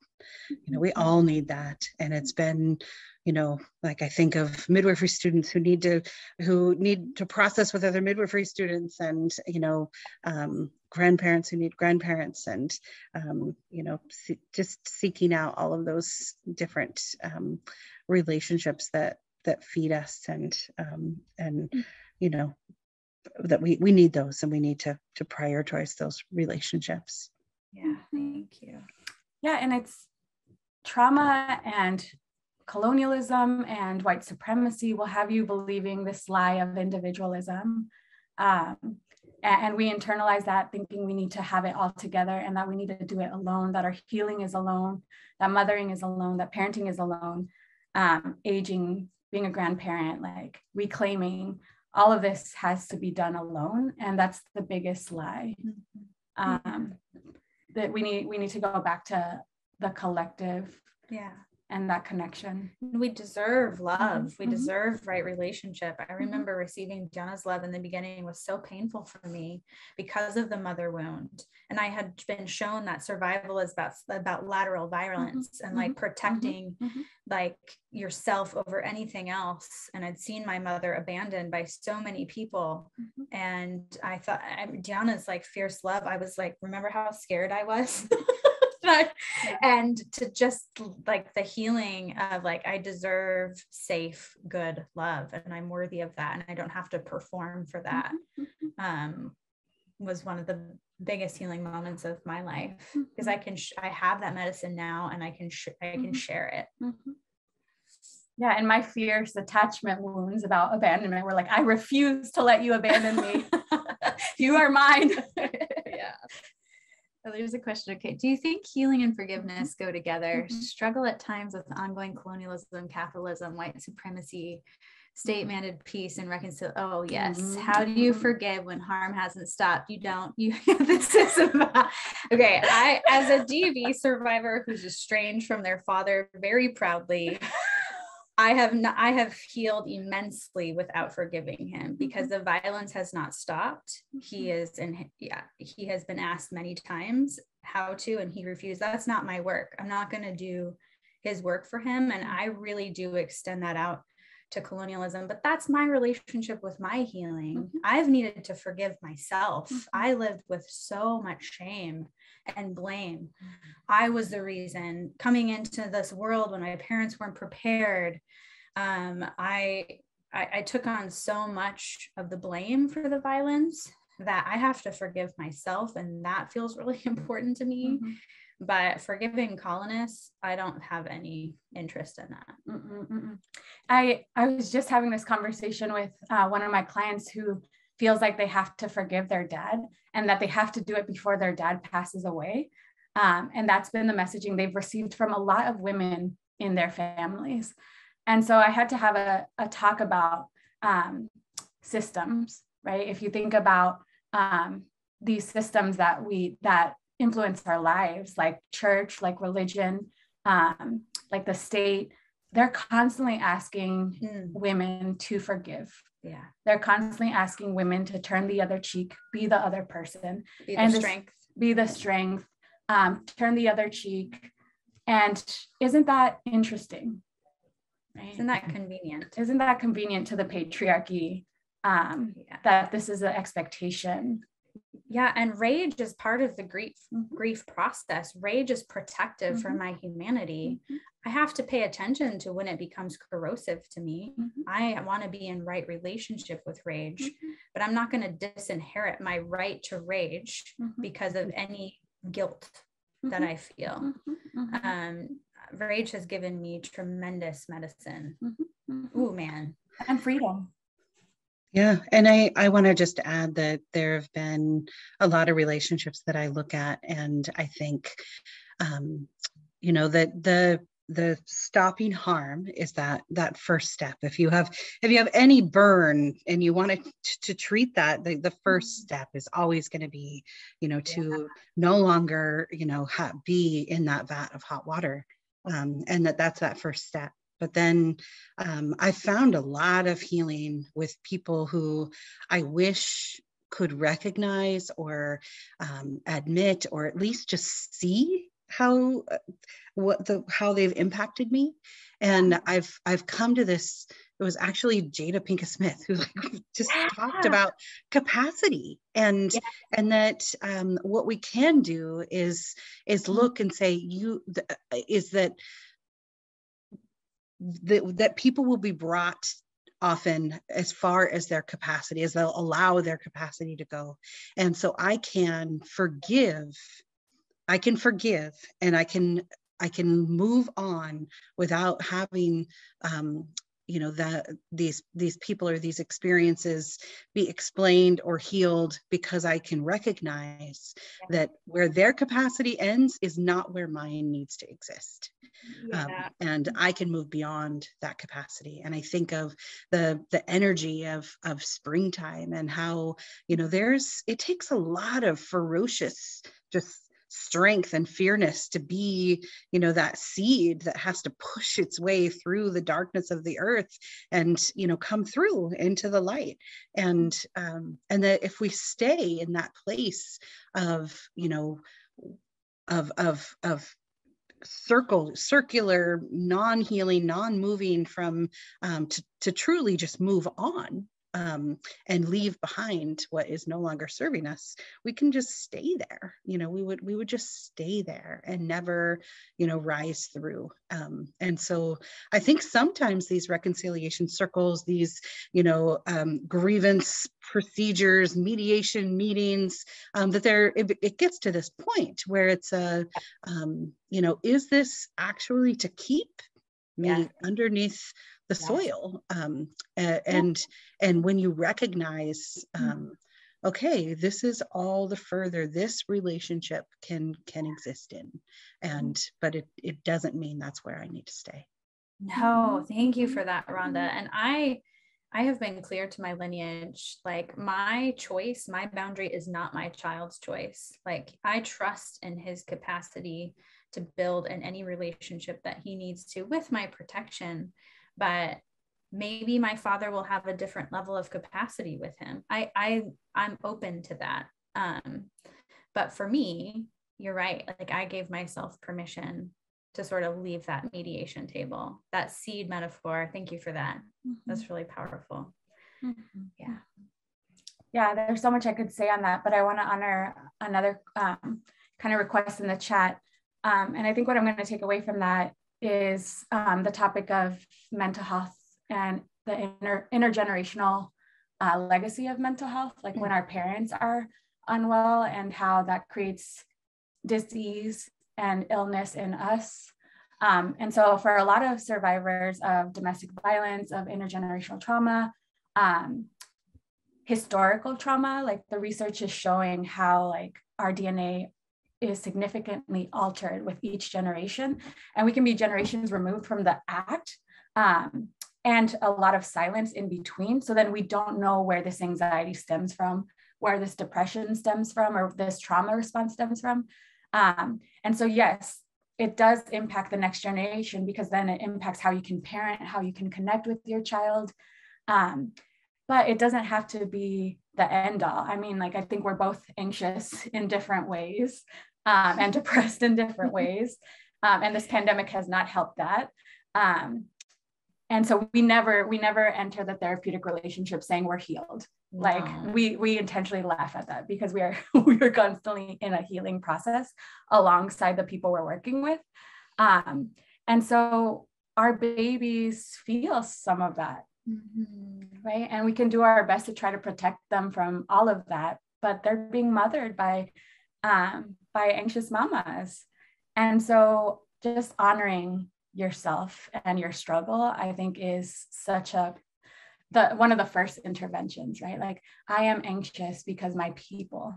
You know we all need that. And it's been you know like i think of midwifery students who need to who need to process with other midwifery students and you know um, grandparents who need grandparents and um, you know just seeking out all of those different um, relationships that that feed us and um, and mm. you know that we we need those and we need to to prioritize those relationships yeah thank you yeah and it's trauma and colonialism and white supremacy will have you believing this lie of individualism. Um, and we internalize that thinking we need to have it all together and that we need to do it alone, that our healing is alone, that mothering is alone, that parenting is alone, um, aging, being a grandparent, like reclaiming, all of this has to be done alone. And that's the biggest lie. Mm-hmm. Um, that we need we need to go back to the collective yeah and that connection. We deserve love. We mm-hmm. deserve right relationship. I mm-hmm. remember receiving Diana's love in the beginning was so painful for me because of the mother wound. And I had been shown that survival is about, about lateral violence mm-hmm. and like protecting like yourself over anything else. And I'd seen my mother abandoned by so many people. And I thought Diana's like fierce love. I was like, remember how scared I was? and to just like the healing of like I deserve safe, good love, and I'm worthy of that, and I don't have to perform for that. Mm-hmm. um, was one of the biggest healing moments of my life because I can sh- I have that medicine now and I can sh- I can Mhm. share it. Mm-hmm. Yeah, and my fierce attachment wounds about abandonment were like, I refuse to let you abandon me. you are mine. yeah. So there's a question. Okay. Do you think healing and forgiveness go together? Mhm. Struggle at times with ongoing colonialism, capitalism, white supremacy, state mandated peace and reconciliation. Oh, yes. How do you Mhm. forgive when harm hasn't stopped? You don't. You this is about okay. I as a DV survivor who's estranged from their father very proudly. I have not, I have healed immensely without forgiving him because the violence has not stopped. He is in yeah, he has been asked many times how to and he refused. That's not my work. I'm not going to do his work for him and I really do extend that out to colonialism, but that's my relationship with my healing. Mhm. I've needed to forgive myself. Mhm. I lived with so much shame and blame. I was the reason coming into this world when my parents weren't prepared. Um, I, I I took on so much of the blame for the violence that I have to forgive myself, and that feels really important to me. Mhm. But forgiving colonists, I don't have any interest in that. Mm-mm, mm-mm. I I was just having this conversation with uh, one of my clients who feels like they have to forgive their dad and that they have to do it before their dad passes away. Um, and that's been the messaging they've received from a lot of women in their families. And so I had to have a, a talk about um, systems, right? If you think about um, these systems that we that influence our lives, like church, like religion, um, like the state, they're constantly asking Mm, women to forgive. Yeah, They're constantly asking women to turn the other cheek, be the other person, be the And this- strength. be the strength, um, turn the other cheek. And isn't that interesting? Right? Isn't that convenient? Isn't that convenient to the patriarchy um, Yeah. that this is an expectation? Yeah, and rage is part of the grief grief process. Rage is protective for Mhm. my humanity. Mhm. I have to pay attention to when it becomes corrosive to me. Mhm. I want to be in right relationship with rage, Mhm. but I'm not going to disinherit my right to rage Mhm. because of any guilt that Mhm. I feel. Mhm. Mhm. Um, rage has given me tremendous medicine. Ooh, man. and freedom. Yeah, and I I want to just add that there have been a lot of relationships that I look at, and I think, um, you know, that the the stopping harm is that that first step. If you have if you have any burn and you want to to treat that, the, the first step is always going to be, you know, to no longer you know ha- be in that vat of hot water, um, and that that's that first step. But then um, I found a lot of healing with people who I wish could recognize or um, admit or at least just see how what the how they've impacted me and i've i've come to this it was actually jada pinkett smith who like just talked about capacity and Yeah. and that um, what we can do is is Mhm. look and say you th- uh, is that that, that people will be brought often as far as their capacity as they'll allow their capacity to go and so i can forgive i can forgive and i can i can move on without having um, you know that these these people or these experiences be explained or healed because i can recognize that where their capacity ends is not where mine needs to exist. Um, and I can move beyond that capacity. And I think of the the energy of of springtime and how you know there's it takes a lot of ferocious just strength and fearness to be you know that seed that has to push its way through the darkness of the earth and you know come through into the light. And um and that if we stay in that place of you know of of of circle circular non-healing non-moving from um, to, to truly just move on um, and leave behind what is no longer serving us we can just stay there you know we would we would just stay there and never you know rise through. Um, and so i think sometimes these reconciliation circles these you know um, grievance procedures mediation meetings um, that there it, it, gets to this point where it's a um, you know is this actually to keep me yeah. underneath the yes. soil um, and yeah. and when you recognize mm-hmm. um, okay this is all the further this relationship can can exist in and but it it doesn't mean that's where i need to stay no thank you for that rhonda and i i have been clear to my lineage like my choice my boundary is not my child's choice like i trust in his capacity to build in any relationship that he needs to with my protection but maybe my father will have a different level of capacity with him. I i i'm open to that. Um but for me you're right. Like i gave myself permission to sort of leave that mediation table that seed metaphor. Thank you for that. Mm-hmm. that's really powerful. Mm-hmm. yeah. Yeah there's so much i could say on that but i want to honor another um, kind of request in the chat um, and i think what i'm going to take away from that is um, the topic of mental health and the inter- intergenerational uh, legacy of mental health, like when our parents are unwell and how that creates disease and illness in us. Um, and so, for a lot of survivors of domestic violence, of intergenerational trauma, um, historical trauma, like the research is showing how like our DNA is significantly altered with each generation. And we can be generations removed from the act um, and a lot of silence in between. So then we don't know where this anxiety stems from, where this depression stems from, or this trauma response stems from. Um, and so, yes, it does impact the next generation because then it impacts how you can parent, how you can connect with your child. Um, but it doesn't have to be the end all. I mean, like, I think we're both anxious in different ways um, and depressed in different ways. Um, and this pandemic has not helped that. Um, and so we never we never enter the therapeutic relationship saying we're healed. Wow. Like we we intentionally laugh at that because we are we are constantly in a healing process alongside the people we're working with. Um, and so our babies feel some of that. Mm-hmm. Right. And we can do our best to try to protect them from all of that, but they're being mothered by um, by anxious mamas. And so just honoring yourself and your struggle, I think is such a the one of the first interventions, right? Like I am anxious because my people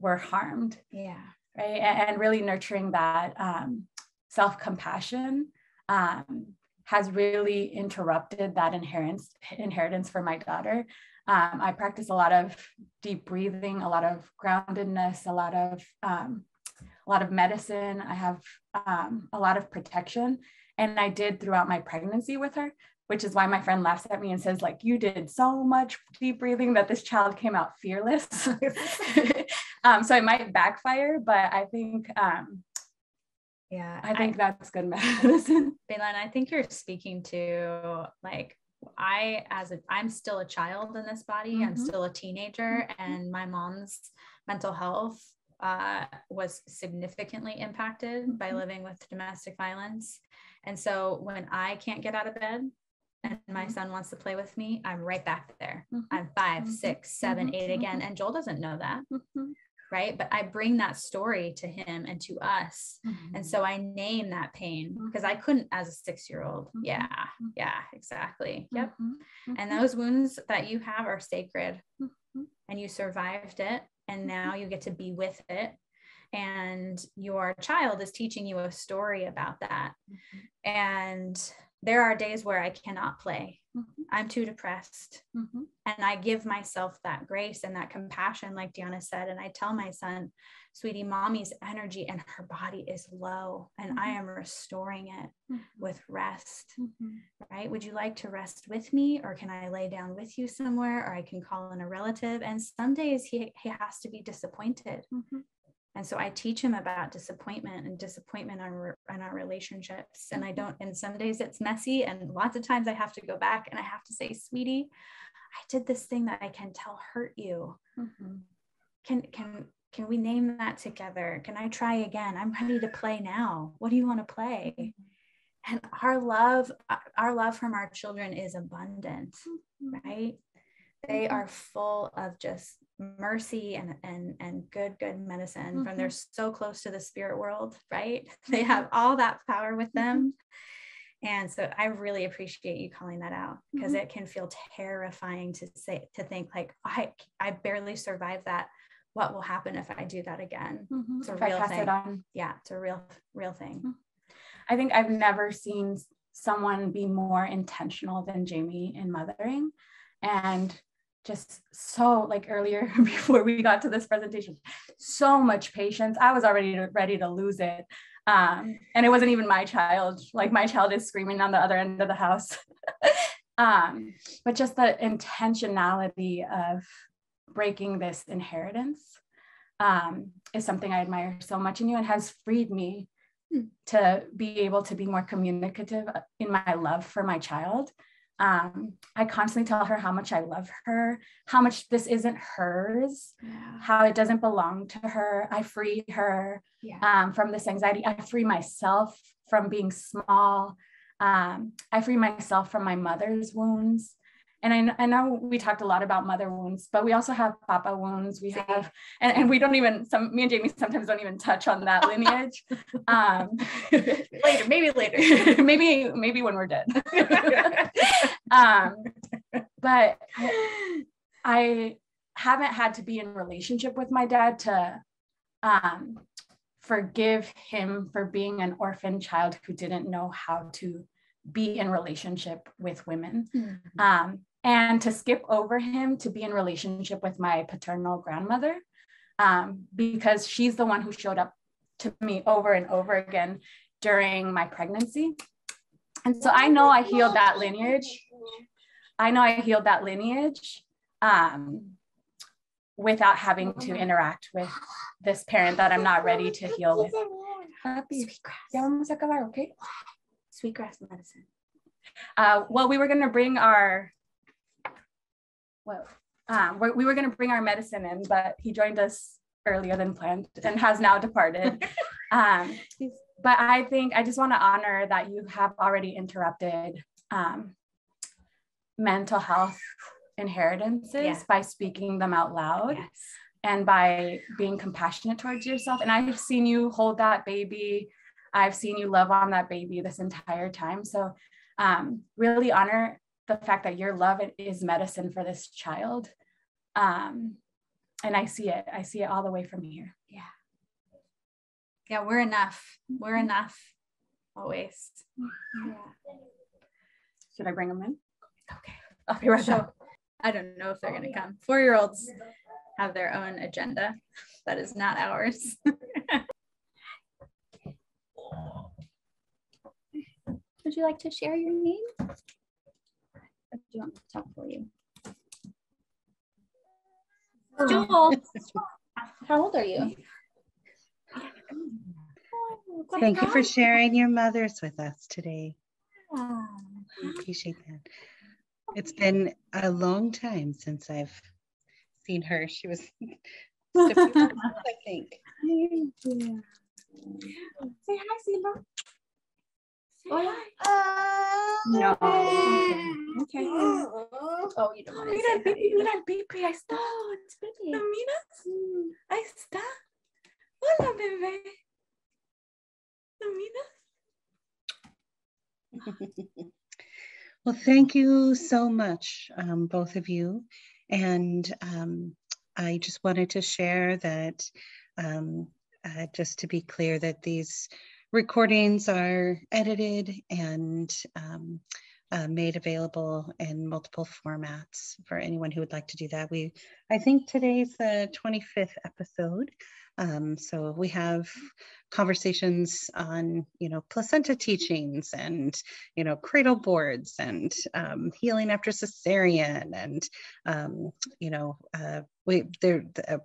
were harmed. Yeah. Right. And, and really nurturing that um, self-compassion um, has really interrupted that inheritance inheritance for my daughter um, I practice a lot of deep breathing, a lot of groundedness, a lot of um, a lot of medicine. I have um, a lot of protection, and I did throughout my pregnancy with her, which is why my friend laughs at me and says, like, you did so much deep breathing that this child came out fearless. um, so it might backfire, but I think um, yeah, I think I, that's good medicine. Baylan, I think you're speaking to like I, as a, I'm still a child in this body. Mm-hmm. I'm still a teenager, mm-hmm. and my mom's mental health uh, was significantly impacted mm-hmm. by living with domestic violence. And so when I can't get out of bed and my mm-hmm. son wants to play with me, I'm right back there. Mm-hmm. I'm five, mm-hmm. six, seven, eight again. And Joel doesn't know that right but i bring that story to him and to us mm-hmm. and so i name that pain because i couldn't as a six year old mm-hmm. yeah mm-hmm. yeah exactly yep mm-hmm. and those wounds that you have are sacred mm-hmm. and you survived it and mm-hmm. now you get to be with it and your child is teaching you a story about that and there are days where i cannot play Mm-hmm. I'm too depressed. Mm-hmm. And I give myself that grace and that compassion, like Diana said. And I tell my son, sweetie, mommy's energy and her body is low, and mm-hmm. I am restoring it mm-hmm. with rest. Mm-hmm. Right? Would you like to rest with me, or can I lay down with you somewhere, or I can call in a relative? And some days he, he has to be disappointed. And so I teach him about disappointment and disappointment on, on our relationships. And I don't, and some days it's messy. And lots of times I have to go back and I have to say, sweetie, I did this thing that I can tell hurt you. Mm-hmm. Can can can we name that together? Can I try again? I'm ready to play now. What do you want to play? And our love, our love from our children is abundant, mm-hmm. right? They mm-hmm. are full of just mercy and and and good good medicine mm-hmm. from they're so close to the spirit world right? They have all that power with them. And so i really appreciate you calling that out because mm-hmm. it can feel terrifying to say to think like i i barely survived that. What will happen if i do that again? Mm-hmm. it's a if real thing. it yeah it's a real real thing. Mm-hmm. i think i've never seen someone be more intentional than jamie in mothering. And just so like earlier before we got to this presentation so much patience. I was already ready to lose it um, and it wasn't even my child. Like my child is screaming on the other end of the house. Um, but just the intentionality of breaking this inheritance um, is something i admire so much in you and has freed me hmm. to be able to be more communicative in my love for my child um, I constantly tell her how much I love her, how much this isn't hers, yeah. how it doesn't belong to her. I free her yeah. um, from this anxiety. I free myself from being small. Um, I free myself from my mother's wounds and I, I, know we talked a lot about mother wounds, but we also have papa wounds. We have, and, and we don't even, some, me and Jamie sometimes don't even touch on that lineage. Um, later, maybe later, maybe, maybe when we're dead. um, but I haven't had to be in relationship with my dad to um, forgive him for being an orphan child who didn't know how to be in relationship with women. Mm-hmm. Um, and to skip over him to be in relationship with my paternal grandmother um, because she's the one who showed up to me over and over again during my pregnancy and so i know i healed that lineage i know i healed that lineage um, without having to interact with this parent that i'm not ready to heal with Sweet grass. Ya vamos a acabar, okay? Sweetgrass medicine. Uh, well, we were going to bring our well, um, we were going to bring our medicine in, but he joined us earlier than planned and has now departed. um, but I think I just want to honor that you have already interrupted um, mental health inheritances yeah. by speaking them out loud yes. and by being compassionate towards yourself. And I've seen you hold that baby. I've seen you love on that baby this entire time. So um, really honor the fact that your love is medicine for this child. Um, and I see it. I see it all the way from here. Yeah. Yeah, we're enough. We're mm-hmm. enough always. Yeah. Should I bring them in? Okay. I'll be right back. I don't know if they're going to come. Four year olds have their own agenda. That is not ours. Would you like to share your name? Or do you want me to talk for you? Joel, how old are you? Thank you for sharing your mothers with us today. I appreciate that. It's been a long time since I've seen her. She was I think. Say hi, Simba. Hola. No. Okay. Oh, you don't want to Mira el pipi, mira el pipi, ahí está. Oh, it's. ¿Lo miras? Mm. Ahí está. Hola, bebé. ¿Lo miras? well, thank you so much, um, both of you. And um, I just wanted to share that, um, uh, just to be clear, that these recordings are edited and um, uh, made available in multiple formats for anyone who would like to do that. We, I think today's the 25th episode. Um, so we have conversations on, you know, placenta teachings and, you know, cradle boards and um, healing after cesarean and, um, you know, uh, we there, uh,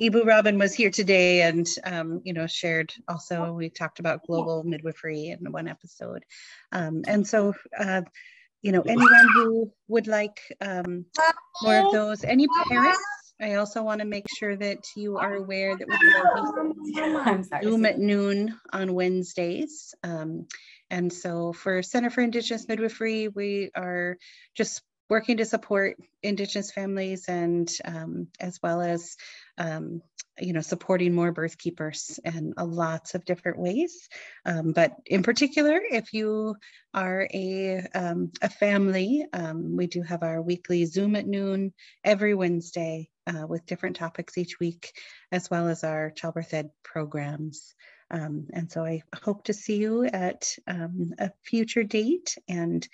Ibu Robin was here today and, um, you know, shared also, we talked about global midwifery in one episode. Um, and so uh, you know, anyone who would like um, more of those, any parents, I also want to make sure that you are aware that we have Zoom at noon on Wednesdays. Um, and so for Center for Indigenous Midwifery, we are just working to support Indigenous families and um, as well as, um, you know, supporting more birth keepers in lots of different ways. Um, but in particular, if you are a, um, a family, um, we do have our weekly Zoom at noon every Wednesday uh, with different topics each week, as well as our childbirth ed programs. Um, and so I hope to see you at um, a future date. And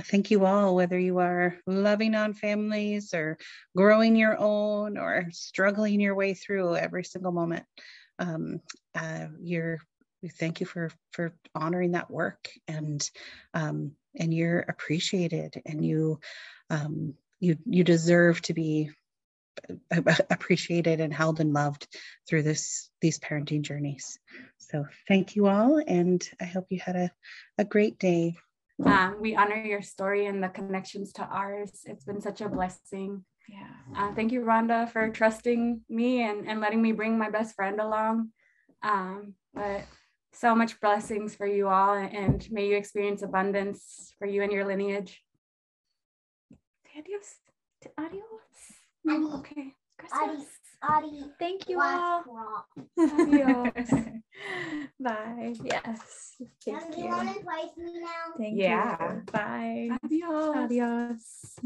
thank you all, whether you are loving on families or growing your own or struggling your way through every single moment. Um, uh, you're thank you for for honoring that work and um, and you're appreciated and you um, you you deserve to be appreciated and held and loved through this these parenting journeys. So thank you all, and I hope you had a, a great day. Um, we honor your story and the connections to ours. It's been such a blessing. Yeah. Uh, thank you, Rhonda, for trusting me and, and letting me bring my best friend along. Um, but so much blessings for you all, and may you experience abundance for you and your lineage. Adios. Adios. Adi. Okay. Adi. Adi. Thank you all. Adios. Bye. Yes. Thank Do you. you want to place me now? Thank Yeah. you. Bye. Adios. Adios.